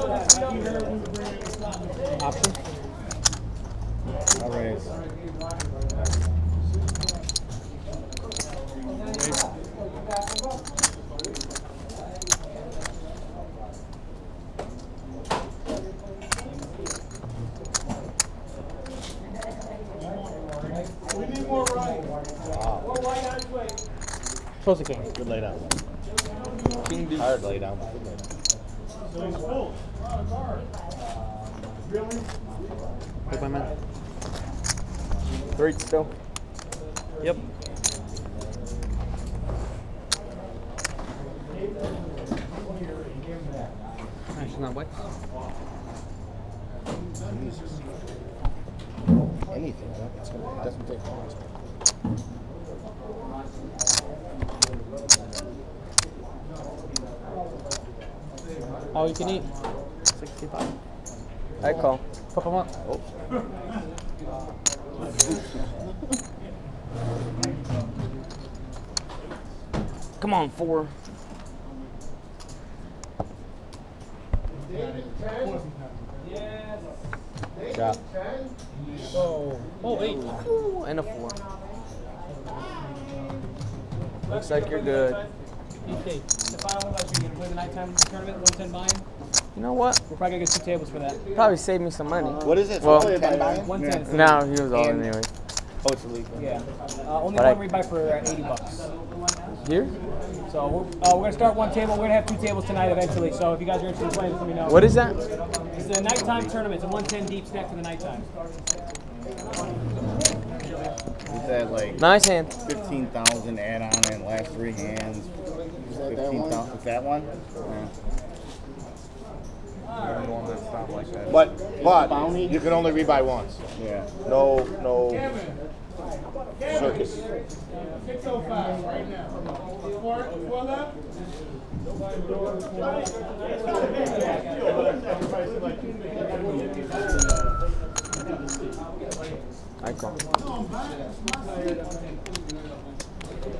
Speaker 1: Option.
Speaker 3: I'll raise.
Speaker 8: We need more right.
Speaker 1: Close the king.
Speaker 3: Good lay down.
Speaker 10: King deuce.
Speaker 3: Hard lay down.
Speaker 8: Really?
Speaker 1: Man.
Speaker 10: Three still.
Speaker 1: Yep. Actually, not white.
Speaker 3: Jesus. Anything. It's gonna, it doesn't take long.
Speaker 1: All you can eat. 65.
Speaker 10: I call.
Speaker 1: Fuck him up.
Speaker 10: Come on, four.
Speaker 4: Yeah,
Speaker 10: Drop.
Speaker 9: Oh, oh, eight.
Speaker 10: Ooh, and a four. Looks like you're good.
Speaker 9: Okay.
Speaker 4: The final one, you gonna play the nighttime tournament, 110 buy-in?
Speaker 10: You know what?
Speaker 4: We're probably gonna get two tables for that.
Speaker 10: Probably save me some money.
Speaker 3: What is it?
Speaker 10: Well,
Speaker 3: 10 buy-in?
Speaker 4: 110. is the-
Speaker 10: now he was all
Speaker 3: And-
Speaker 10: anyway.
Speaker 3: Oh, it's illegal.
Speaker 4: Yeah. Uh, only
Speaker 10: But
Speaker 4: one
Speaker 10: I-
Speaker 4: rebuy for uh, 80 bucks.
Speaker 10: Here?
Speaker 4: So we're, uh, we're gonna start one table. We're gonna have two tables tonight eventually. So if you guys are interested in playing, just let me know.
Speaker 10: What is that?
Speaker 4: It's the nighttime tournament. It's a 110 deep stack for the nighttime.
Speaker 12: Is that like
Speaker 10: Nice hand.
Speaker 12: 15,000 add on and last three hands?
Speaker 3: That that one?
Speaker 12: 15,000. Is that one?
Speaker 3: But but you can only rebuy once.
Speaker 12: Yeah.
Speaker 3: No no circus.
Speaker 8: 605 right now. Four, four left?
Speaker 10: I call.
Speaker 8: I'm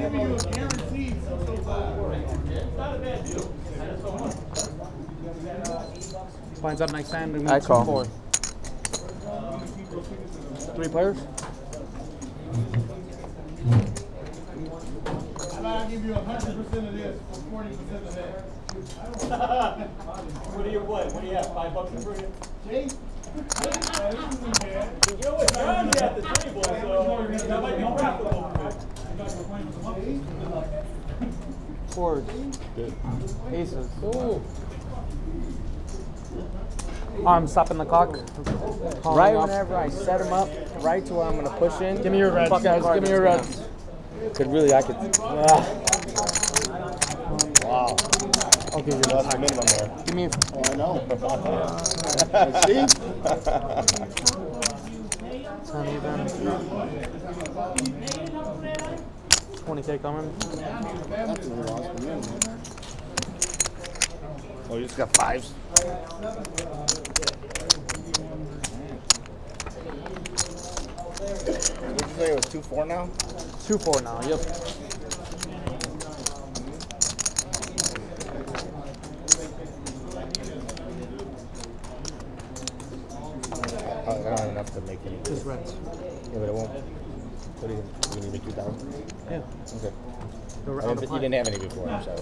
Speaker 8: giving you a guaranteed 605.
Speaker 1: Finds out nice hand. and
Speaker 10: I call.
Speaker 1: four. Three players.
Speaker 8: I'll give you 100% of this for 40% of that.
Speaker 4: What do you what? What do you have? Five bucks for you?
Speaker 8: See?
Speaker 4: You know what? John's at the table, so that might be profitable.
Speaker 10: Fours. Aces. Ooh.
Speaker 1: I'm stopping the clock. Calling
Speaker 10: Right
Speaker 1: off.
Speaker 10: whenever I set him up, right to where I'm gonna push in.
Speaker 1: Give me your reds, guys. Give me your
Speaker 10: is
Speaker 1: reds.
Speaker 10: Could really, I could.
Speaker 3: Wow.
Speaker 1: I'll give you
Speaker 3: minimum there.
Speaker 1: Give me.
Speaker 3: Oh, I know.
Speaker 10: See?
Speaker 1: Ten even. 20k coming.
Speaker 3: Definitely lost the minimum. Oh, you just got fives?
Speaker 12: What did you say? It was 2 4 now?
Speaker 1: Two four now. Yep.
Speaker 3: I don't have enough to make any.
Speaker 1: Just reds.
Speaker 3: Yeah, but it won't. What do you, you need me 2,000?
Speaker 1: Yeah.
Speaker 3: Okay. I didn't- you didn't have any before, I'm sorry.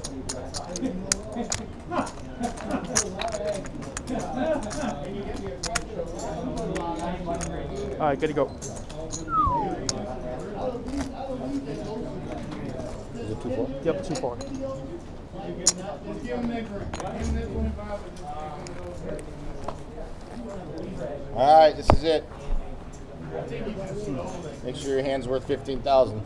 Speaker 1: All right, good to go.
Speaker 3: Is it 2 4?
Speaker 1: Yep, two four.
Speaker 8: Just give him that drink. Give him that 25.
Speaker 3: All right, this is it. Make sure your hand's worth 15,000.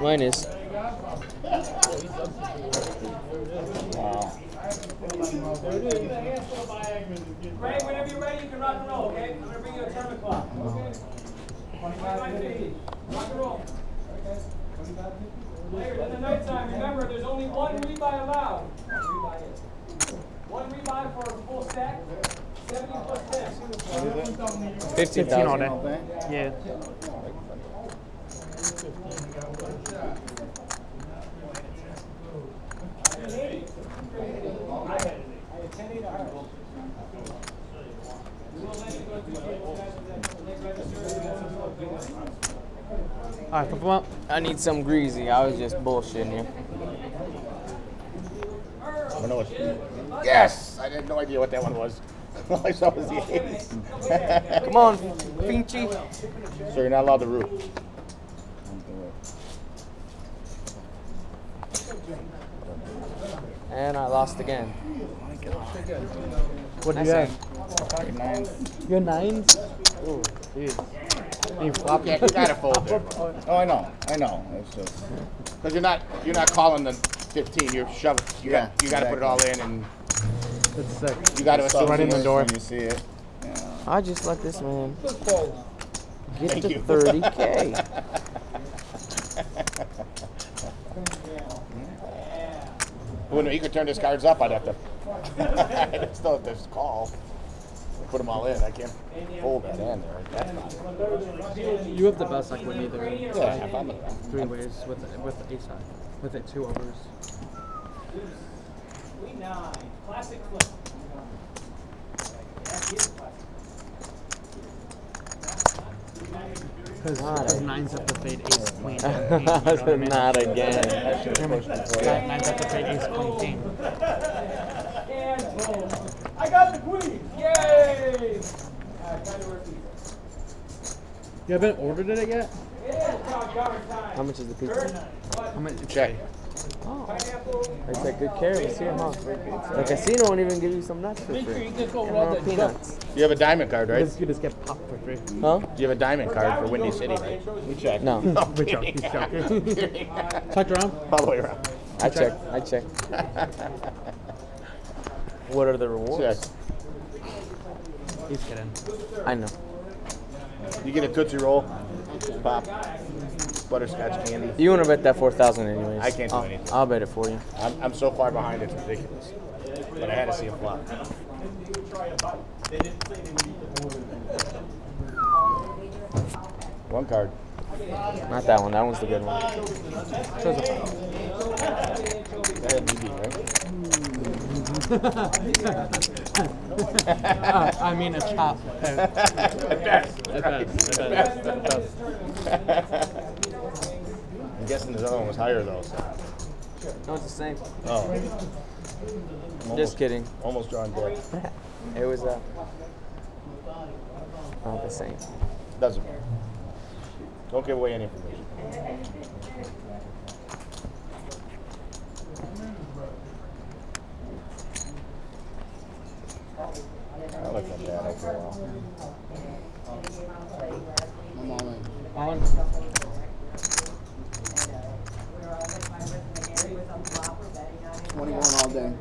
Speaker 10: Mine is.
Speaker 3: Wow.
Speaker 4: Ray, whenever you're ready, you can rock and roll, okay? I'm gonna bring you a tournament clock. Okay? 2550. Rock and roll. Players, in the nighttime, remember, there's only one rebuy allowed. One rebuy for a full stack, 70 plus 10.
Speaker 10: 15,000.
Speaker 1: all day. Yeah. All right, flip them up.
Speaker 10: I need some greasy. I was just bullshitting you.
Speaker 3: I don't know what. Yes! I had no idea what that one was. *laughs* All I saw was the ace. *laughs*
Speaker 10: Come on, Finchy.
Speaker 3: So you're not allowed to root.
Speaker 10: And I lost again.
Speaker 1: What do you
Speaker 10: Nice
Speaker 1: have?
Speaker 12: Pocket nines.
Speaker 1: You have nines? Oh, jeez. You flop
Speaker 3: Yeah, you gotta fold there. *laughs*
Speaker 12: Oh, I know. I know. It's just.
Speaker 3: Because you're not you're not calling the 15. You're shoving. You
Speaker 12: Yeah,
Speaker 3: got you got to put it all in, and
Speaker 1: It's sick.
Speaker 3: you got to assume
Speaker 1: right in the door.
Speaker 12: When you see it.
Speaker 10: I just let this man get
Speaker 3: Thank
Speaker 10: to
Speaker 3: you. *laughs*
Speaker 10: 30k.
Speaker 3: When he could turn his cards up, I'd have to. *laughs* I'd still have to call. Put them all in. I can't fold that in there. That's not.
Speaker 1: You have the best like with either.
Speaker 3: Yeah, if I'm a-
Speaker 1: Three ways with with the ace high. With it two overs.
Speaker 4: Queen nine, classic flip. That is classic.
Speaker 1: Because nines have to fade ace queen. *laughs* and you know what I mean?
Speaker 10: Not again.
Speaker 1: Nine- Nines have to fade ace queen king. *laughs*
Speaker 4: And boom. I got the queen! Yay! Alright, time to repeat.
Speaker 1: You haven't ordered it yet?
Speaker 4: It is John Garner time.
Speaker 10: How much is the pizza?
Speaker 1: How much?
Speaker 3: Check.
Speaker 10: Oh, I take good care of it here, huh? The casino won't even give you some nuts for
Speaker 9: Make sure
Speaker 10: free.
Speaker 9: you just go
Speaker 10: And
Speaker 9: rub
Speaker 10: no
Speaker 9: that
Speaker 10: peanuts.
Speaker 3: You have a diamond card, right?
Speaker 1: You just get popped for free.
Speaker 10: Huh?
Speaker 3: You have a diamond card for Windy City, right? You check.
Speaker 10: No.
Speaker 3: I'm
Speaker 1: We're joking,
Speaker 3: kidding.
Speaker 1: he's joking. Check around.
Speaker 3: All the way around.
Speaker 10: I check. I check. *laughs* What are the rewards?
Speaker 3: Check.
Speaker 1: He's kidding.
Speaker 10: I know.
Speaker 3: You get a Tootsie Roll, pop, butterscotch candy.
Speaker 10: You want to bet that 4,000 anyways.
Speaker 3: I can't do
Speaker 10: I'll,
Speaker 3: anything.
Speaker 10: I'll bet it for you.
Speaker 3: I'm, I'm so far behind, it's ridiculous. But I had to see a flop. One card.
Speaker 10: Not that one. That one's the good one.
Speaker 3: That had me beat, right?
Speaker 1: Uh, I mean a chop.
Speaker 3: At best.
Speaker 1: At best. At best. At best.
Speaker 3: I'm guessing this other one was higher though. So.
Speaker 10: No, it's the same.
Speaker 3: Oh. I'm
Speaker 10: Just kidding.
Speaker 3: Almost drawn dead. *laughs*
Speaker 10: It was uh, not the same.
Speaker 3: Doesn't matter. Don't give away any information. I like that bad overall.
Speaker 2: I'm all in.
Speaker 1: On.
Speaker 2: Twenty-one all day.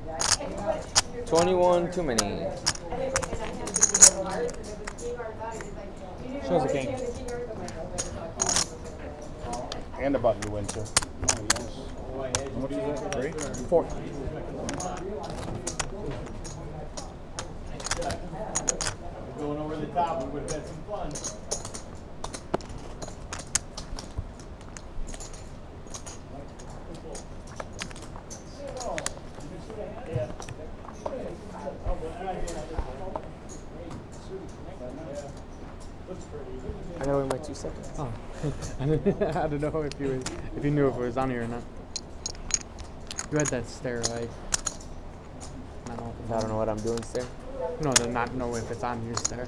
Speaker 10: 21 too many.
Speaker 1: Shows a king.
Speaker 3: And the button to win too.
Speaker 2: Oh, yes.
Speaker 3: How much is that? Three?
Speaker 1: Four.
Speaker 8: Going over the top, we would have had some fun.
Speaker 10: I gotta wait my two seconds.
Speaker 1: Oh. *laughs* I don't know if you was, if you knew if it was on here or not. You had that stare like. I don't know
Speaker 10: I don't know what I'm doing still.
Speaker 1: No, to not know if it's on your stare.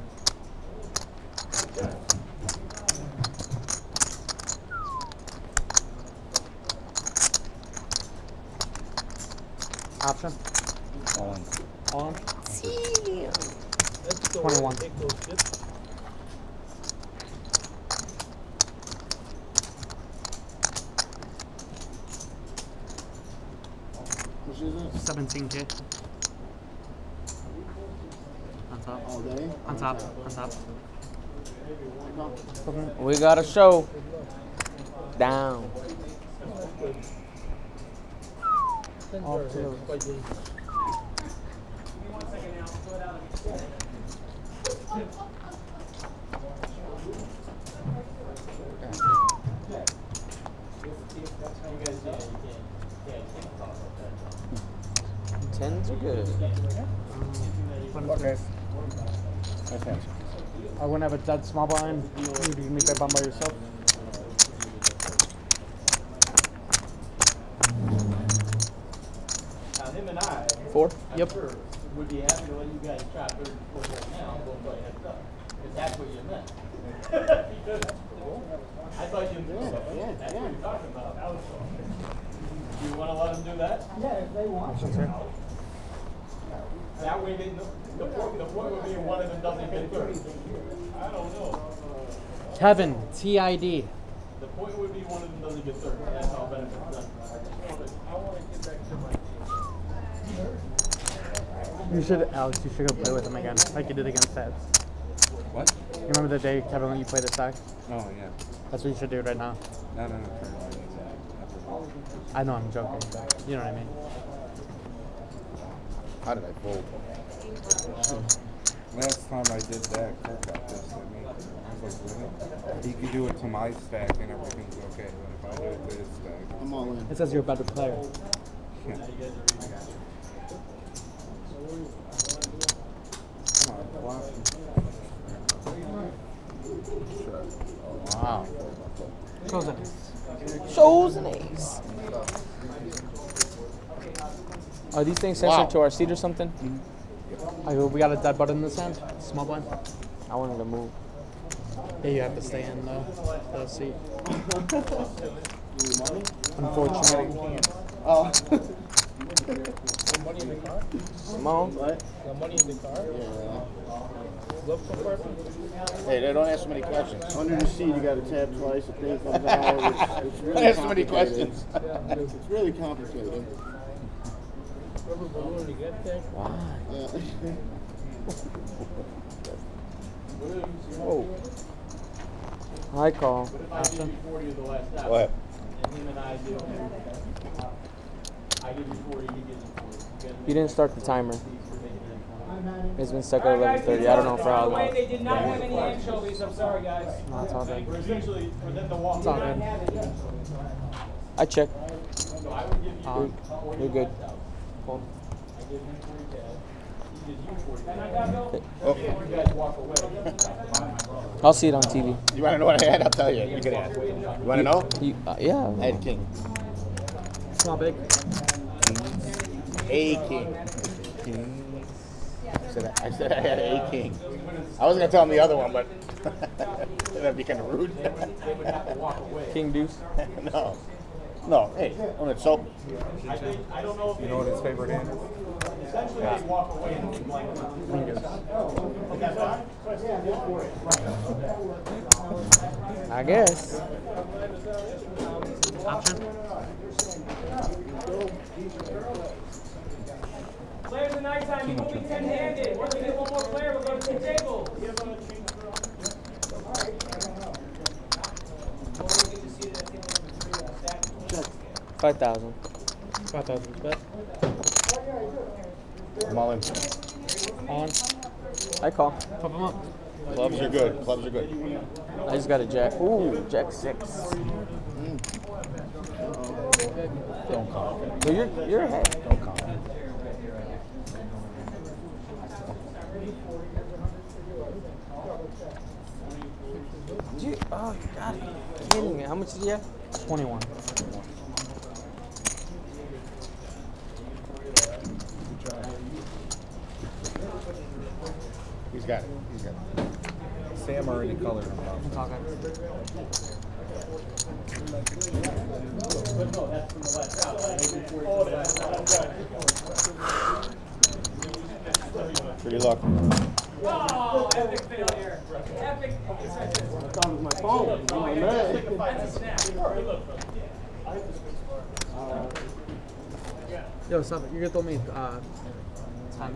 Speaker 1: Option?
Speaker 3: All in.
Speaker 1: All in?
Speaker 9: Let's
Speaker 1: 21.
Speaker 9: Take those chips.
Speaker 2: Which is this?
Speaker 1: 17k. On top.
Speaker 2: All day?
Speaker 1: On top. On top.
Speaker 10: We got a show. Down.
Speaker 1: I wouldn't have a dead small blind. You can make that bomb by yourself.
Speaker 8: Now, him and I,
Speaker 10: Four.
Speaker 1: Yep.
Speaker 8: sure, would be happy to let you guys try third and fourth right now, and go play heads up. Because that's what you meant. Because *laughs* I thought you knew something.
Speaker 2: yeah,
Speaker 8: That's
Speaker 2: yeah.
Speaker 8: what you're talking about. That was so. Do you want to let them do that?
Speaker 11: Yeah, if they want to.
Speaker 8: That way, they, the point, the point would be one of them doesn't get third. I don't know.
Speaker 1: Kevin, TID.
Speaker 8: The point would be one of them doesn't get third. That's how benefits done. I want to get back to my.
Speaker 1: You should, Alex, you should go play with him again, like you did against Tabs.
Speaker 5: What?
Speaker 1: You remember the day, Kevin, when you played the deck?
Speaker 5: Oh, yeah.
Speaker 1: That's what you should do right now.
Speaker 5: No, no, no. turn it on.
Speaker 1: I know I'm joking, but you know what I mean.
Speaker 3: How did I fold?
Speaker 5: Last time I did that, Kirk got this at me. I was like, really? He could do it to my stack and everything's okay, but if I do it to his stack,
Speaker 2: I'm all in.
Speaker 10: It says you're a better player.
Speaker 5: come on, flop.
Speaker 3: Wow.
Speaker 10: Shows an ace. Shows an ace. Are these things sensitive
Speaker 3: Wow.
Speaker 10: to our seat or something? Mm-hmm.
Speaker 1: I go, we got a dead button in this hand. Small blind.
Speaker 10: I wanted to move.
Speaker 1: Yeah, you have to stay in the, the seat. *laughs* Unfortunately.
Speaker 2: Oh. *laughs*
Speaker 9: Money in the car?
Speaker 10: Simone?
Speaker 2: What?
Speaker 9: Got money in the car?
Speaker 2: Yeah.
Speaker 9: Glove compartment?
Speaker 3: Hey, they don't ask so many questions.
Speaker 2: Under the seat, you got to tap twice. The thing comes out. It's, it's really
Speaker 3: Don't ask so many questions. *laughs*
Speaker 2: It's really complicated.
Speaker 9: Rubber balloon to get there?
Speaker 2: Yeah.
Speaker 10: Oh. High call.
Speaker 8: Forty of the last out.
Speaker 3: What?
Speaker 8: And him and I do. I give you forty, he gives you forty. You
Speaker 10: You didn't start the timer. It's been stuck
Speaker 4: All
Speaker 10: at
Speaker 4: right,
Speaker 10: 11:30. I don't know
Speaker 4: by
Speaker 10: for how long.
Speaker 4: They did not have any anchovies. I'm sorry, guys.
Speaker 10: No, it's all good.
Speaker 8: We're essentially, for them to walk.
Speaker 1: It's all good.
Speaker 10: I check.
Speaker 8: So I would give you
Speaker 1: Um,
Speaker 8: forty.
Speaker 10: You're good.
Speaker 8: I
Speaker 3: Oh,
Speaker 8: You guys walk away.
Speaker 10: I'll see it on TV.
Speaker 3: you want to know what I had? I'll tell you. You can ask. You want to know?
Speaker 10: You, uh, yeah.
Speaker 3: I had king.
Speaker 1: Small big.
Speaker 3: A king. I said I, I said I had a king. I wasn't gonna tell him the other one, but that'd be kind of rude.
Speaker 10: King Deuce. *laughs*
Speaker 3: no, no. Hey, when it's so.
Speaker 5: You know what his favorite hand is?
Speaker 8: Essentially, they walk away and keep playing.
Speaker 10: I guess.
Speaker 4: Players in nighttime, you will be ten-handed. We're gonna get one more player. We're going to the table.
Speaker 10: Five thousand.
Speaker 1: Five thousand bet.
Speaker 3: I'm all in.
Speaker 1: On.
Speaker 10: I call.
Speaker 1: Pop them up.
Speaker 3: Clubs are good. Clubs are good.
Speaker 10: I just got a jack. Ooh, jack six.
Speaker 3: Don't call.
Speaker 10: No, you're you're ahead.
Speaker 3: Don't call.
Speaker 10: Did you, oh, you got it. Kidding me. How much did you have?
Speaker 1: Twenty-one.
Speaker 3: He's got it. He's got it.
Speaker 5: Sam already colored him out.
Speaker 1: It's all good.
Speaker 3: Pretty luck.
Speaker 4: Oh, epic failure. Epic.
Speaker 2: thought it my phone.
Speaker 4: Oh,
Speaker 2: I'm
Speaker 4: yeah,
Speaker 2: mad.
Speaker 4: that's a snap.
Speaker 1: Yo, stop it. You're gonna throw me uh, time.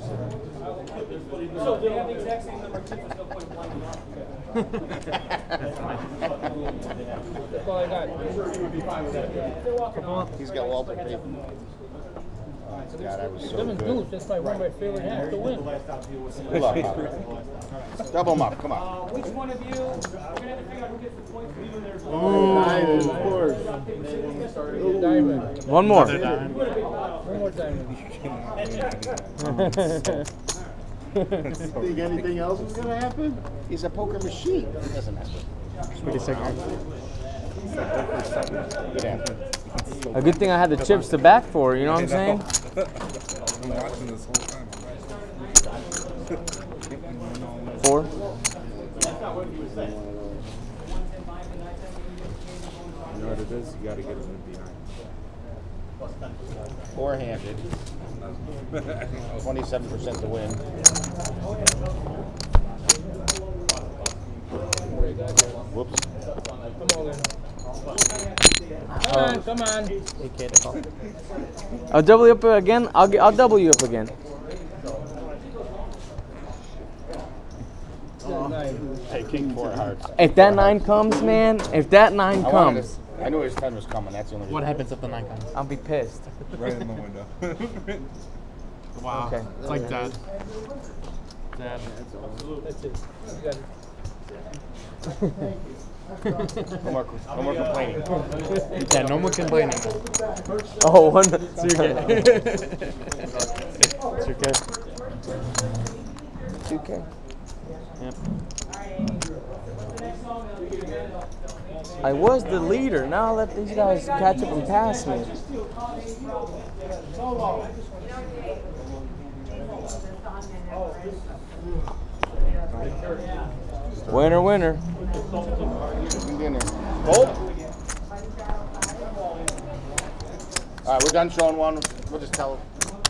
Speaker 8: So
Speaker 4: they have the exact same number of chips. There's no point blinding off.
Speaker 9: That's all I got.
Speaker 4: you sure you would They're walking off.
Speaker 3: He's got Walter Payton. God, I was so
Speaker 9: Seven
Speaker 3: good.
Speaker 9: deuce, that's my one of my favorite hands to win.
Speaker 3: Good. Double them up. Come on.
Speaker 4: Uh, which one of you? We're gonna have to figure out who gets the points. Even there's
Speaker 2: Diamond, of course.
Speaker 9: Diamond.
Speaker 10: One more.
Speaker 9: One more diamond. *laughs* *laughs*
Speaker 2: Think anything else is gonna happen?
Speaker 3: He's a poker machine. It doesn't matter.
Speaker 1: Pretty sick.
Speaker 3: Good answer.
Speaker 10: A good thing I had the chips to back for. You know what I'm saying?
Speaker 5: I'm watching this whole time.
Speaker 10: Four.
Speaker 5: You know what it is? You gotta get him in behind.
Speaker 3: Four-handed. *laughs* Twenty-seven percent to win. Whoops.
Speaker 9: Come on, come on.
Speaker 10: AK. I'll double you up again. I'll get, I'll double you up again.
Speaker 3: Hey, king four hearts.
Speaker 10: If that nine comes, man, if that nine
Speaker 3: I wanted
Speaker 10: comes,
Speaker 3: to- I knew his ten was coming. That's the only.
Speaker 1: What happens if the nine comes?
Speaker 10: I'll be pissed.
Speaker 5: Right in the window. *laughs*
Speaker 1: Wow.
Speaker 10: Okay.
Speaker 1: It's like that. Dad.
Speaker 9: That's it. You got it. *laughs*
Speaker 3: No more, no more complaining. *laughs*
Speaker 1: Yeah, no more complaining.
Speaker 10: Oh, one. *laughs*
Speaker 1: It's your kid. it's your kid.
Speaker 10: 2K.
Speaker 1: Yep.
Speaker 10: I was the leader. Now let these guys catch up and pass me. Winner, winner.
Speaker 3: Hold. All right, we're done showing one. We'll just tell.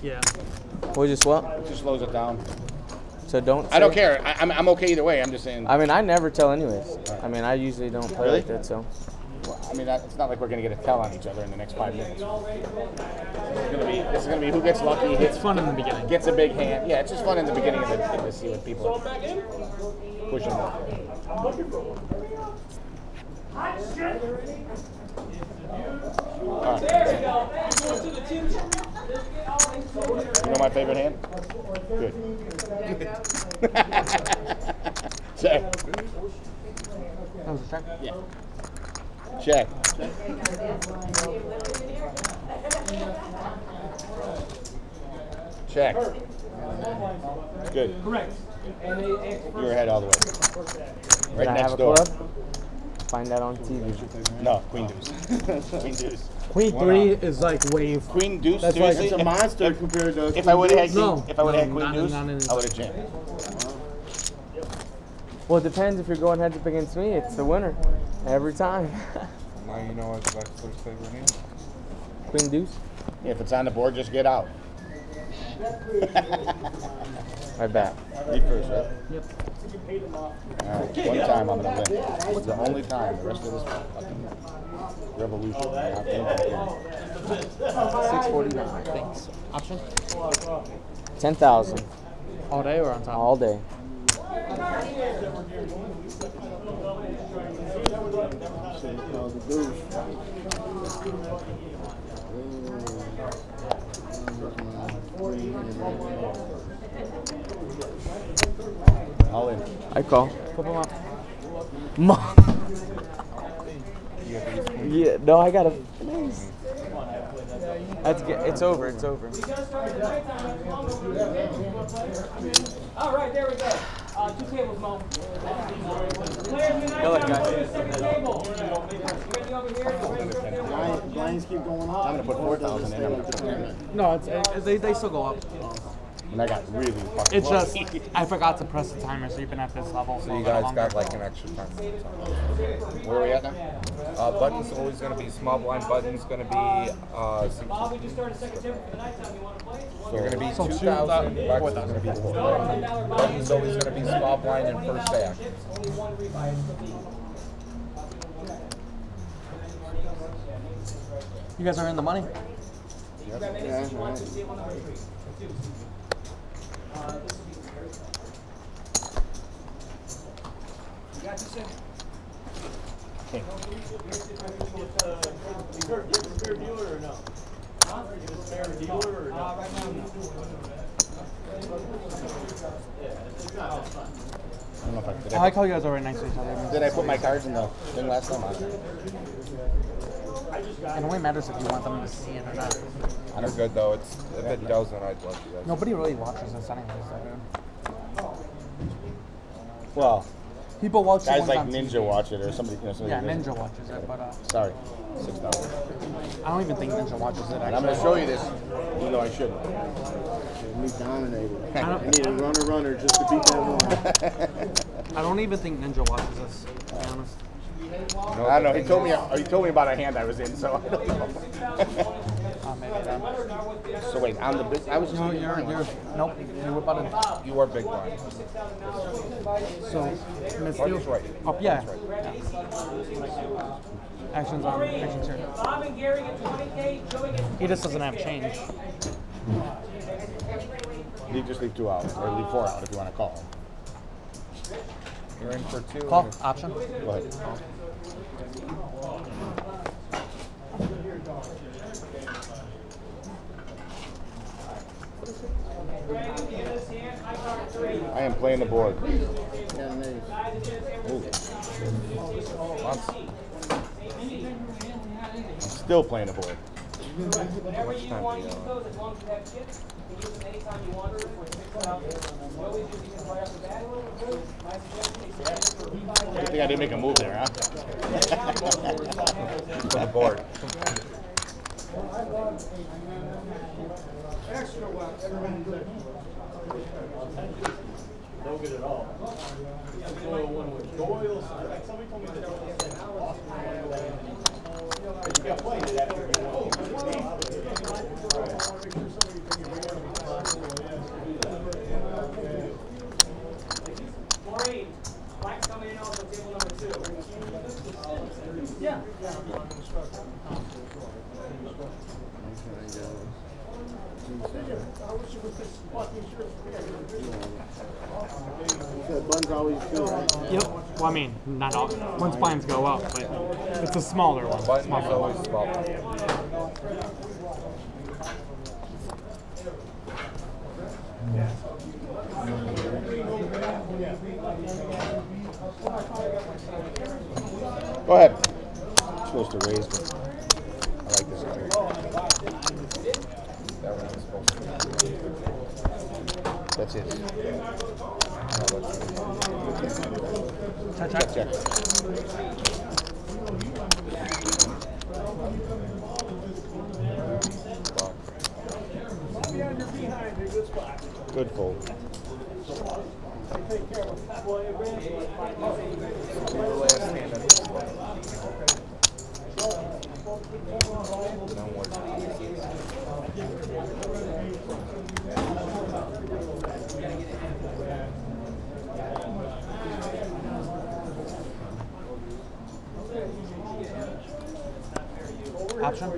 Speaker 1: Yeah.
Speaker 10: We just what?
Speaker 3: It just slows it down.
Speaker 10: So don't.
Speaker 3: I don't
Speaker 10: say-
Speaker 3: care. I, I'm, I'm okay either way. I'm just saying.
Speaker 10: I mean, I never tell anyways. I mean, I usually don't play
Speaker 3: Really?
Speaker 10: like that. So.
Speaker 3: I mean, that, it's not like we're gonna get a tell on each other in the next five minutes. It's gonna be. This is gonna be who gets lucky.
Speaker 1: It's
Speaker 3: Hits,
Speaker 1: fun in the beginning.
Speaker 3: gets a big hand. Yeah, it's just fun in the beginning of the to see what people pushing. More. Right.
Speaker 4: you.
Speaker 3: Know my favorite hand? Good. *laughs* Check. Yeah. Check. Check. It's good.
Speaker 4: Correct. And they, they
Speaker 3: You're ahead all the way.
Speaker 10: Did
Speaker 3: Right
Speaker 10: I
Speaker 3: next
Speaker 10: have a
Speaker 3: door.
Speaker 10: club? Find that on TV.
Speaker 3: No, Queen Deuce. Queen Deuce.
Speaker 1: Queen three is like wave.
Speaker 3: Queen Deuce.
Speaker 1: That's like- it's a
Speaker 2: monster compared to.
Speaker 3: If I would have had Queen,
Speaker 1: No.
Speaker 3: if I would have
Speaker 1: No,
Speaker 3: had Queen
Speaker 1: not in-
Speaker 3: Deuce,
Speaker 1: in-
Speaker 3: I would have jammed.
Speaker 10: Well, it depends if you're going heads up against me. It's the winner every time.
Speaker 5: now you know what Wexler's favorite hand.
Speaker 10: Queen Deuce.
Speaker 3: If it's on the board, just get out. *laughs*
Speaker 10: Right bet.
Speaker 3: Me first, right?
Speaker 1: Yep.
Speaker 3: All right, one time I'm gonna win. It's the only time. The rest of this fucking revolution. I have to.
Speaker 10: Six forty nine.
Speaker 1: Thanks. Option?
Speaker 10: Ten thousand
Speaker 1: All day or on top?
Speaker 10: all day.
Speaker 3: All in.
Speaker 10: I call.
Speaker 1: Flip them up.
Speaker 10: Mom. Yeah. No, I got a. Nice. That's good. It's over. It's over.
Speaker 4: All right, there we go. Uh, two tables, Mo. Players
Speaker 10: Go ahead, guys.
Speaker 4: Table. You ready over here?
Speaker 2: Blinds, blinds keep going up.
Speaker 3: I'm gonna put four thousand in. I'm gonna put them in.
Speaker 1: No, it's, it, they, they still go up.
Speaker 3: And I got really fucking.
Speaker 1: It's just. I forgot to press the timer, so you've been at this level.
Speaker 5: So
Speaker 1: for a
Speaker 5: you guys
Speaker 1: longer.
Speaker 5: got like an extra time.
Speaker 3: Where are we at now?
Speaker 5: Uh, button's always going to be small blind. Button's going to be uh, six-
Speaker 4: Bob, we just started second table for the nighttime. You want to play?
Speaker 5: You're going to be
Speaker 1: So
Speaker 5: two
Speaker 1: two
Speaker 5: thousand.
Speaker 1: thou-
Speaker 5: is going to be four. Button's always going to be small blind and first stack.
Speaker 4: Only one rebuy is for me.
Speaker 1: You guys are in the money.
Speaker 4: You got minutes if you want to see it on number three. Two. This will be You got this? Uh, right now, no.
Speaker 3: I don't know if I did.
Speaker 1: I
Speaker 3: I,
Speaker 1: like how you guys are right next to each other.
Speaker 3: did I put my cards in the thing last time?
Speaker 1: It only matters if you want them to see it or not.
Speaker 5: They're good though. It's if it doesn't, I'd love you guys.
Speaker 1: Nobody really watches this anyways, though,
Speaker 3: Well.
Speaker 1: People watch the
Speaker 3: guys like
Speaker 1: on
Speaker 3: Ninja
Speaker 1: TV.
Speaker 3: watch it or somebody. You know, somebody
Speaker 1: Yeah,
Speaker 3: who doesn't.
Speaker 1: Ninja watches it, but uh,
Speaker 3: Sorry, six thousand.
Speaker 1: I don't even think Ninja watches it.
Speaker 3: And I'm gonna show you this, even though I shouldn't.
Speaker 2: We dominated.
Speaker 1: I
Speaker 2: I *laughs* need a runner runner just to beat that one.
Speaker 1: I don't even think Ninja watches this. To be honest.
Speaker 3: I don't know. He told me. He told me about a hand I was in, so I don't know.
Speaker 1: Uh. *laughs*
Speaker 3: So wait, I'm the big. I was just.
Speaker 1: No, you're, you're, nope, you were button.
Speaker 5: You are big blind.
Speaker 1: So, Miss
Speaker 5: Mark is right.
Speaker 1: Up, yeah.
Speaker 5: That's right.
Speaker 1: yeah. Actions on, actions here.
Speaker 4: Bob and Gary get 20K, Joey gets
Speaker 1: He just doesn't have change.
Speaker 3: You just leave two out, or leave four out if you want to call them.
Speaker 5: You're in for two.
Speaker 1: Call, option.
Speaker 3: Go ahead. I am playing the board. I'm still playing the board.
Speaker 4: You want as long as you have can use them anytime you want to for six thousand. You always use these right off the bat. My suggestion is to use for rebuy.
Speaker 3: Good thing I didn't make a move there, huh?
Speaker 5: For *laughs* the board.
Speaker 9: Don't get it all. Doyle won with Doyle, somebody told me that Doyle said Austin. You got played it after.
Speaker 4: Maureen, Mike's coming in also table number two.
Speaker 9: Yeah.
Speaker 13: The buns always do, right?
Speaker 1: Yep. Well, I mean, not all. Once blinds go up, but it's a smaller one.
Speaker 5: Button is
Speaker 1: Smaller.
Speaker 5: always small.
Speaker 3: Go ahead. You're supposed to raise, but I like this guy.
Speaker 5: That one supposed to.
Speaker 3: That's it.
Speaker 1: Check, check.
Speaker 3: Check. Good fold.
Speaker 1: Option.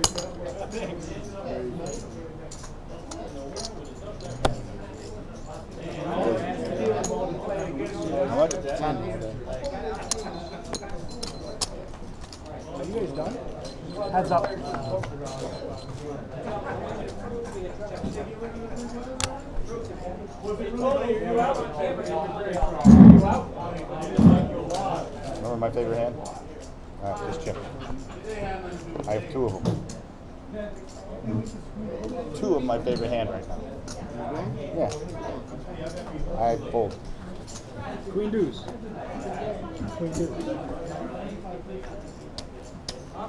Speaker 3: How much?
Speaker 1: Heads up.
Speaker 3: Remember my favorite hand? All right, just chip. I have two of them. Two of my favorite hand right now. Yeah. I fold.
Speaker 13: Queen deuce.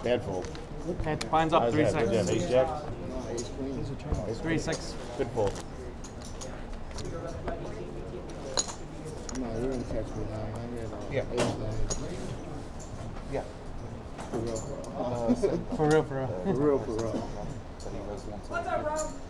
Speaker 3: Bad fold.
Speaker 1: Okay, blinds up, three
Speaker 3: that?
Speaker 1: six.
Speaker 3: Yeah, ace jack.
Speaker 13: Ace.
Speaker 1: Three six.
Speaker 3: Good fold.
Speaker 13: No, you didn't catch me now. I had,
Speaker 5: Yeah. Yeah.
Speaker 13: For real.
Speaker 1: For real, for real.
Speaker 13: For real, for real.
Speaker 5: But he was once
Speaker 4: What's up, Rob?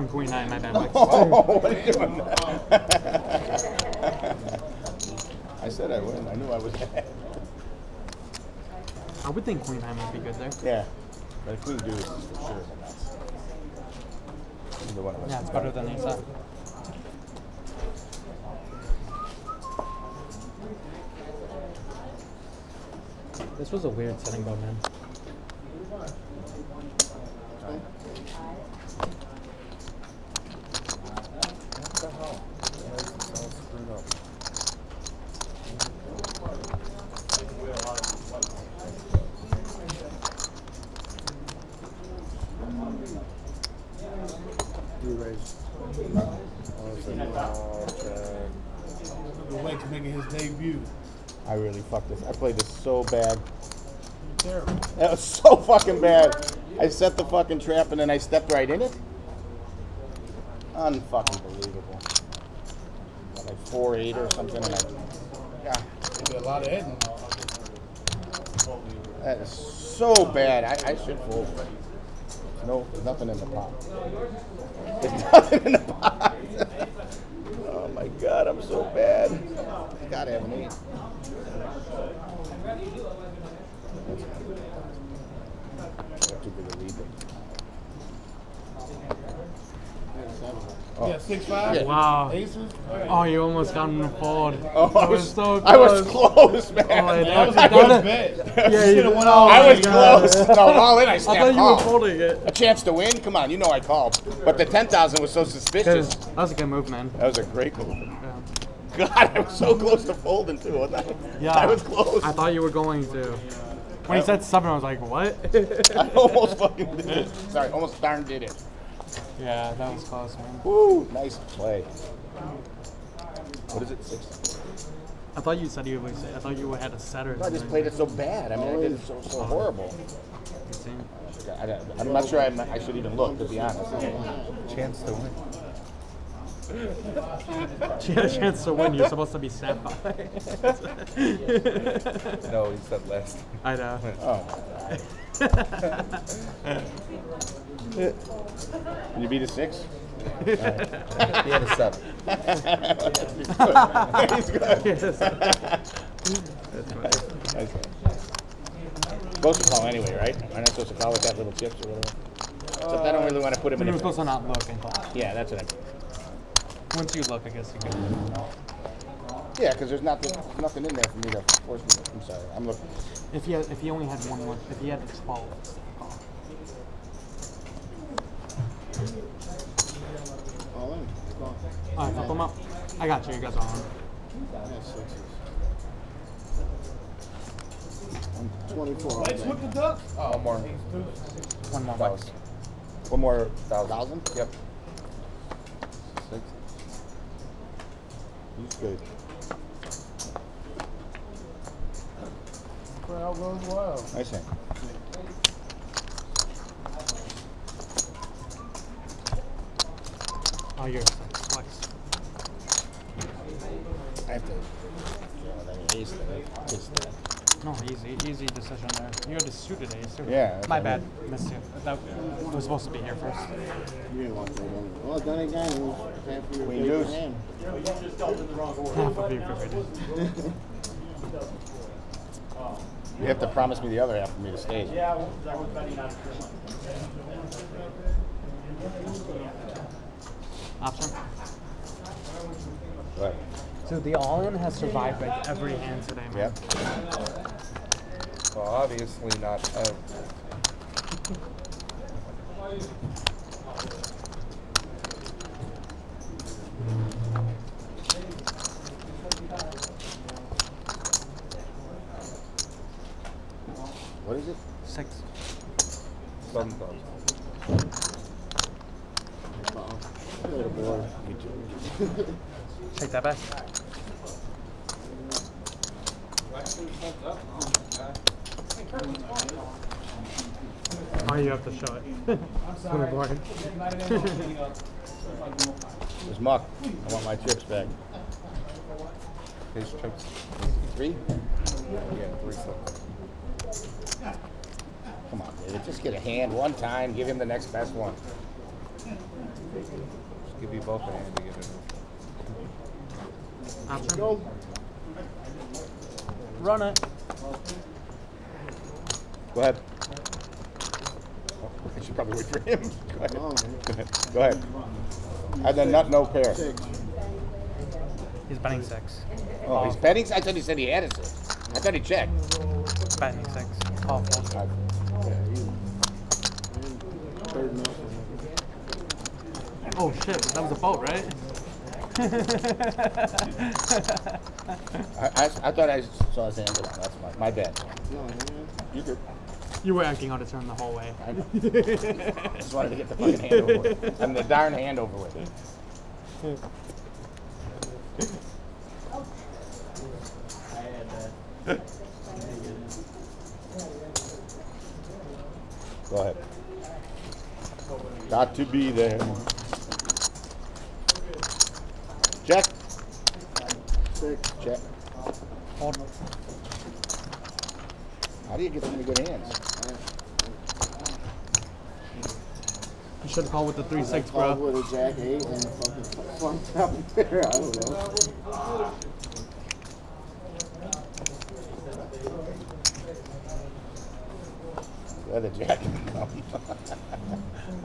Speaker 4: I
Speaker 1: thought you were showing queen nine. My bad. Mike. *laughs*
Speaker 3: Oh, what are you doing? *laughs* I said I win. I knew I was. *laughs*
Speaker 1: I would think queen nine would be good there.
Speaker 3: Yeah, but queen deuce is for sure. the nuts. Either one of us.
Speaker 1: Yeah, it's better than ace high. This was a weird setting though, man.
Speaker 3: What the hell? Why is this all screwed up?
Speaker 13: You raise.
Speaker 8: The Wake's making his debut.
Speaker 3: I really fucked this. I played this so bad.
Speaker 8: Terrible.
Speaker 3: That was so fucking bad. I set the fucking trap and then I stepped right in it. Unfucking believable. Like four eight or something, and I. Yeah,
Speaker 8: Be a lot of heading.
Speaker 3: that is so bad. I, I should fold. No, there's nothing in the pot. There's *laughs* nothing in the pot. *laughs* oh my god, I'm so bad. I Gotta have an eight. Too big a lead.
Speaker 8: Yeah, six five.
Speaker 3: Yeah.
Speaker 1: Wow.
Speaker 8: Aces.
Speaker 1: Oh, you almost got him to fold.
Speaker 3: Oh, I
Speaker 1: That
Speaker 3: was,
Speaker 1: so close.
Speaker 3: I was
Speaker 1: close.
Speaker 3: close, oh, man.
Speaker 1: Oh,
Speaker 8: That was a
Speaker 3: I
Speaker 8: good bet. *laughs*
Speaker 1: Yeah,
Speaker 8: Should
Speaker 1: you
Speaker 8: have went
Speaker 1: oh
Speaker 8: all
Speaker 3: I was close. No, all in. I *laughs*
Speaker 1: I thought you were folding it.
Speaker 3: A chance to win? Come on, you know I called. But the 10,000 was so suspicious.
Speaker 1: That was a good move, man.
Speaker 3: That was a great move.
Speaker 1: Yeah.
Speaker 3: God, I was so close to folding too, wasn't I?
Speaker 1: Yeah.
Speaker 3: I was close.
Speaker 1: I thought you were going to. When he said seven, I was like, what? *laughs*
Speaker 3: I almost fucking did it. Sorry, almost darn did it.
Speaker 1: Yeah, that was close, man.
Speaker 3: Woo, nice play. What is it, six?
Speaker 1: I thought you said you was. I thought you had a setter.
Speaker 3: I just played it so bad. I mean, I did it so, so oh. horrible. I, am not sure I'm, I should even look, to be honest.
Speaker 5: Chance to win.
Speaker 1: She had a chance to win. You're supposed to be snap by. *laughs*
Speaker 5: No, he said last.
Speaker 1: I know.
Speaker 3: Oh, *laughs* Can you beat a six? *laughs*
Speaker 5: He had a seven.
Speaker 3: He's good.
Speaker 1: Yes.
Speaker 3: That's good. Supposed to call anyway, right? Am I not supposed to call with that little chips or whatever? Except I don't really want to put him
Speaker 1: But
Speaker 3: in
Speaker 1: you
Speaker 3: a
Speaker 1: were supposed to not look and call.
Speaker 3: Yeah, that's what I mean.
Speaker 1: Once you look, I guess you can.
Speaker 3: Yeah, because there's nothing, nothing in there for me to force me. To, I'm sorry, I'm looking.
Speaker 1: If he had, if he only had one more, if he had the twelve, call.
Speaker 13: All in.
Speaker 1: All right, help him up. I got you. You guys are on.
Speaker 13: Yeah, sixes. I'm 24.
Speaker 8: Let's whip the duck. Oh,
Speaker 5: One more.
Speaker 1: One more.
Speaker 5: Thousand.
Speaker 3: One more
Speaker 5: Thousand.
Speaker 3: thousand.
Speaker 5: Yep.
Speaker 3: Six. He's good.
Speaker 8: Crowd goes wild.
Speaker 3: Nice hand.
Speaker 1: Oh, you're flex.
Speaker 3: I have to. Yeah, that ace that. Ace that.
Speaker 1: No, easy, easy decision there. You had a suited ace. too.
Speaker 3: Yeah, that's
Speaker 1: My
Speaker 3: what I
Speaker 1: bad. Missed you. That was supposed to be here first.
Speaker 13: You didn't want that anyway. Well, then again, it was half of your
Speaker 3: Queen
Speaker 13: favorite
Speaker 3: deuce.
Speaker 13: hand.
Speaker 1: Half of you figured.
Speaker 3: You have to promise me the other half for me to stay.
Speaker 8: Yeah, I was betting on
Speaker 1: Option.
Speaker 3: Right.
Speaker 1: So the all-in has survived like every hand today, man.
Speaker 3: Yep.
Speaker 5: Well, obviously not. Uh,
Speaker 3: What is it?
Speaker 1: Six.
Speaker 5: seven thousand.
Speaker 13: Little boy.
Speaker 3: Me too.
Speaker 1: Take that back. Oh, you have to show it. On the board. *laughs*
Speaker 3: There's muck. I want my chips back.
Speaker 5: His chips.
Speaker 3: Three?
Speaker 5: Yeah, three six.
Speaker 3: Come on, David. Just get a hand one time. Give him the next best one.
Speaker 5: Just give you both a hand to get it.
Speaker 1: Option.
Speaker 13: Go.
Speaker 1: Run it.
Speaker 3: Go ahead. I should probably wait for him. *laughs* Go ahead. Go ahead. Go ahead. And then not no pair.
Speaker 1: He's betting six.
Speaker 3: Oh, he's betting? I thought he said he had a six. I thought he checked.
Speaker 1: Betting six. Call fold.
Speaker 13: Third nothing.
Speaker 1: Oh shit, that was a boat, right? *laughs*
Speaker 3: I, I, I thought I saw his hand go. That's my, my bad.
Speaker 13: No.
Speaker 3: You good.
Speaker 1: you were acting out of turn the whole way.
Speaker 3: I know. *laughs* Just wanted to get the fucking hand over with. And the darn hand over with. Go ahead. Got to be there. Check.
Speaker 13: Six.
Speaker 3: Check. How do you get so many good hands?
Speaker 1: You should call with the three six,
Speaker 13: Called
Speaker 1: bro.
Speaker 13: with a jack eight and a fucking front top pair. I don't know.
Speaker 3: Let the jack. *laughs*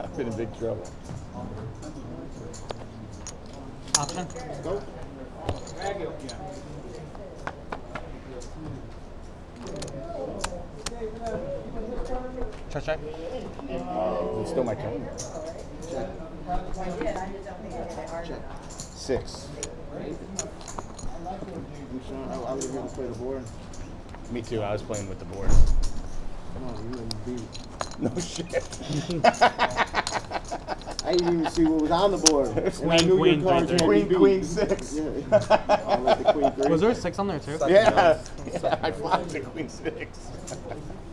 Speaker 3: *laughs* I've been in big trouble.
Speaker 1: Option.
Speaker 13: Go.
Speaker 1: Check check.
Speaker 3: It's still my turn.
Speaker 13: Check. Check.
Speaker 3: Six.
Speaker 13: I'm sure I, I was here to play the board.
Speaker 3: Me too. I was playing with the board.
Speaker 13: No, you wouldn't beat.
Speaker 3: No shit. *laughs*
Speaker 13: I didn't even see what was on the board. *laughs* and I
Speaker 1: Queen,
Speaker 13: knew
Speaker 1: queen,
Speaker 13: your cards
Speaker 1: three,
Speaker 13: had
Speaker 3: Queen, queen, six.
Speaker 13: Yeah. I like the queen three.
Speaker 1: Was there a six on there too?
Speaker 3: yeah. yeah. *laughs* I flopped the queen six.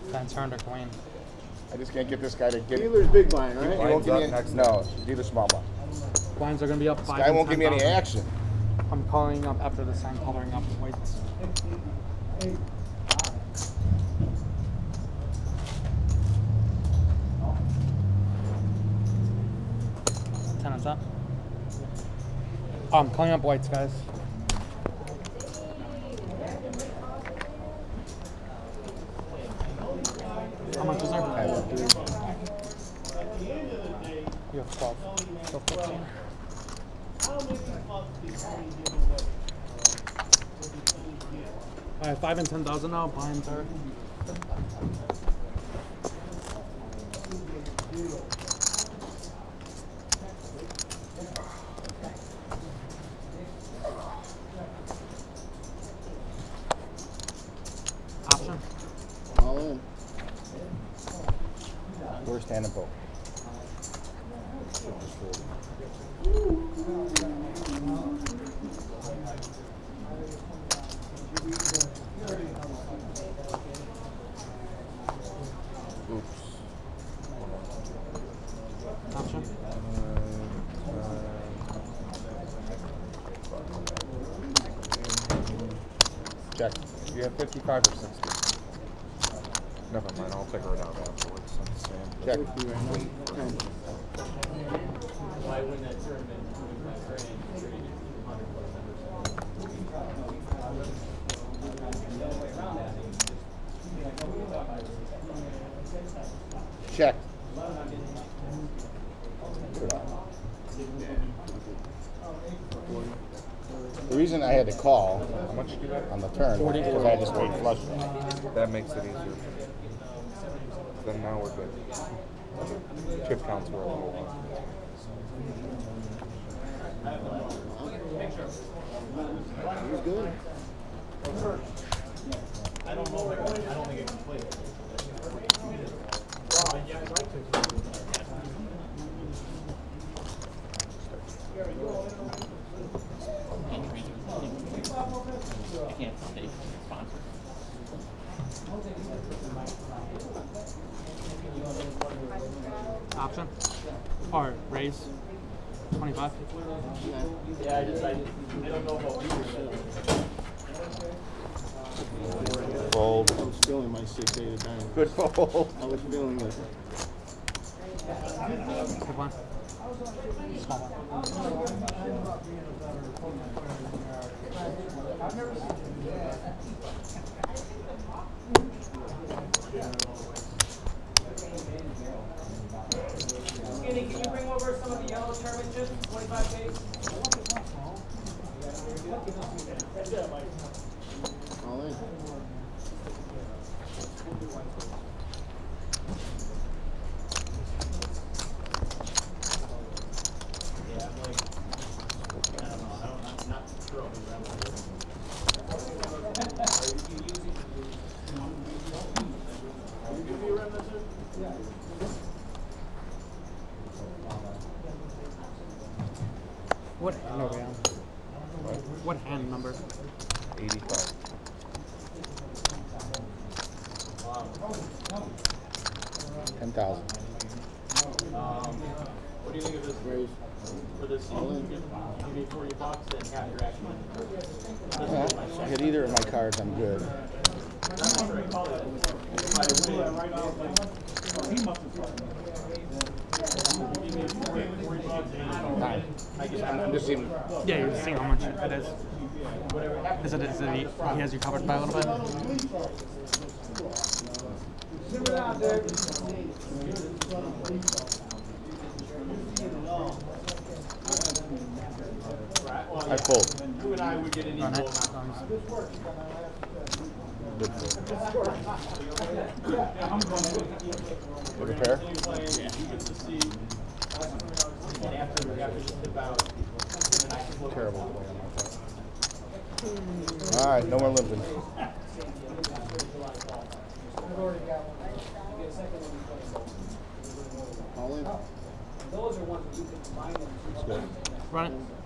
Speaker 1: Then turn to queen.
Speaker 3: I just can't get this guy to get it.
Speaker 13: Dealer's big blind,
Speaker 3: He
Speaker 13: right?
Speaker 3: won't give me
Speaker 5: Blinds up
Speaker 3: any,
Speaker 5: next
Speaker 3: no, dealer small blind.
Speaker 1: Blinds are gonna be up
Speaker 3: This
Speaker 1: five.
Speaker 3: guy won't give me any action.
Speaker 1: I'm calling up after the sign coloring up weights. Ten on top. Oh, I'm calling up whites, guys. How much is there?
Speaker 3: I have three.
Speaker 1: You have 12. So 14. Alright, 5 and 10,000 now. Blinds are. Option.
Speaker 13: All in.
Speaker 3: Worst hand in poker. Oops.
Speaker 1: Option.
Speaker 3: Check.
Speaker 5: You have 55 or 60? Never mind, I'll figure it out afterwards. I'm just saying.
Speaker 3: Check.
Speaker 13: Fifty right now. Ten.
Speaker 8: Why wouldn't that tournament include my training? Training is 100%.
Speaker 3: Check. The reason I had to call
Speaker 5: How much do you
Speaker 3: on the turn because I had to straight flush.
Speaker 5: That makes it easier. Then now we're good. Chip counts were a little low.
Speaker 13: He's good.
Speaker 8: I don't know I don't think I can play it. I
Speaker 1: Option. Or raise. 25.
Speaker 8: Yeah, I just, I just, I don't know about you.
Speaker 3: Uh, fold.
Speaker 13: I was feeling my six eight of diamonds.
Speaker 3: Good fold.
Speaker 13: I was feeling it.
Speaker 1: Good one. Small one.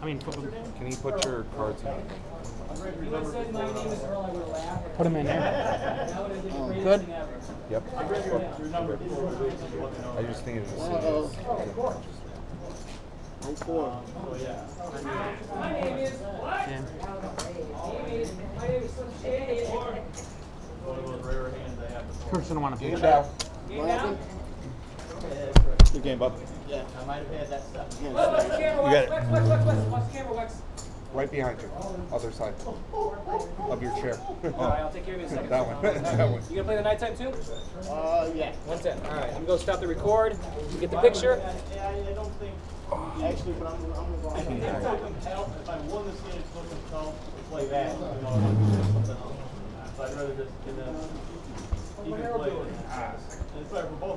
Speaker 13: Mean, put,
Speaker 5: Can you put your cards in?
Speaker 4: You would have said my name is Earl, I would have laughed.
Speaker 13: put him in here.
Speaker 4: That would have been the greatest
Speaker 13: Good.
Speaker 5: Yep.
Speaker 8: Your number four,
Speaker 5: I just think it's a
Speaker 2: Uh-oh. I'm four.
Speaker 8: yeah.
Speaker 4: My name is, what?
Speaker 13: Yeah.
Speaker 4: My name is, my name is
Speaker 8: One of those rare hands I have.
Speaker 13: Of course, I don't want to
Speaker 3: Game
Speaker 13: pitch.
Speaker 3: down.
Speaker 4: Game
Speaker 2: What?
Speaker 3: Good game, bub.
Speaker 8: Yeah, I might have had that stuff.
Speaker 4: Look, watch the camera,
Speaker 3: You
Speaker 4: Wex,
Speaker 3: got it.
Speaker 4: Wex, Wex, Wex, Wex, watch the camera, Wex.
Speaker 5: right behind you, other side of your chair.
Speaker 4: All right, I'll take care of you in a second. *laughs*
Speaker 5: That one. that one.
Speaker 4: You gonna play the nighttime too?
Speaker 2: Uh, yeah.
Speaker 4: One ten. All right, I'm gonna go stop the record. You get the picture.
Speaker 8: Yeah, I don't think, actually, but I'm, I'm gonna. I think so compelled, if I won this game, so compelled to play that, you know, something else. So I'd rather just, get them, you can play. It's better for both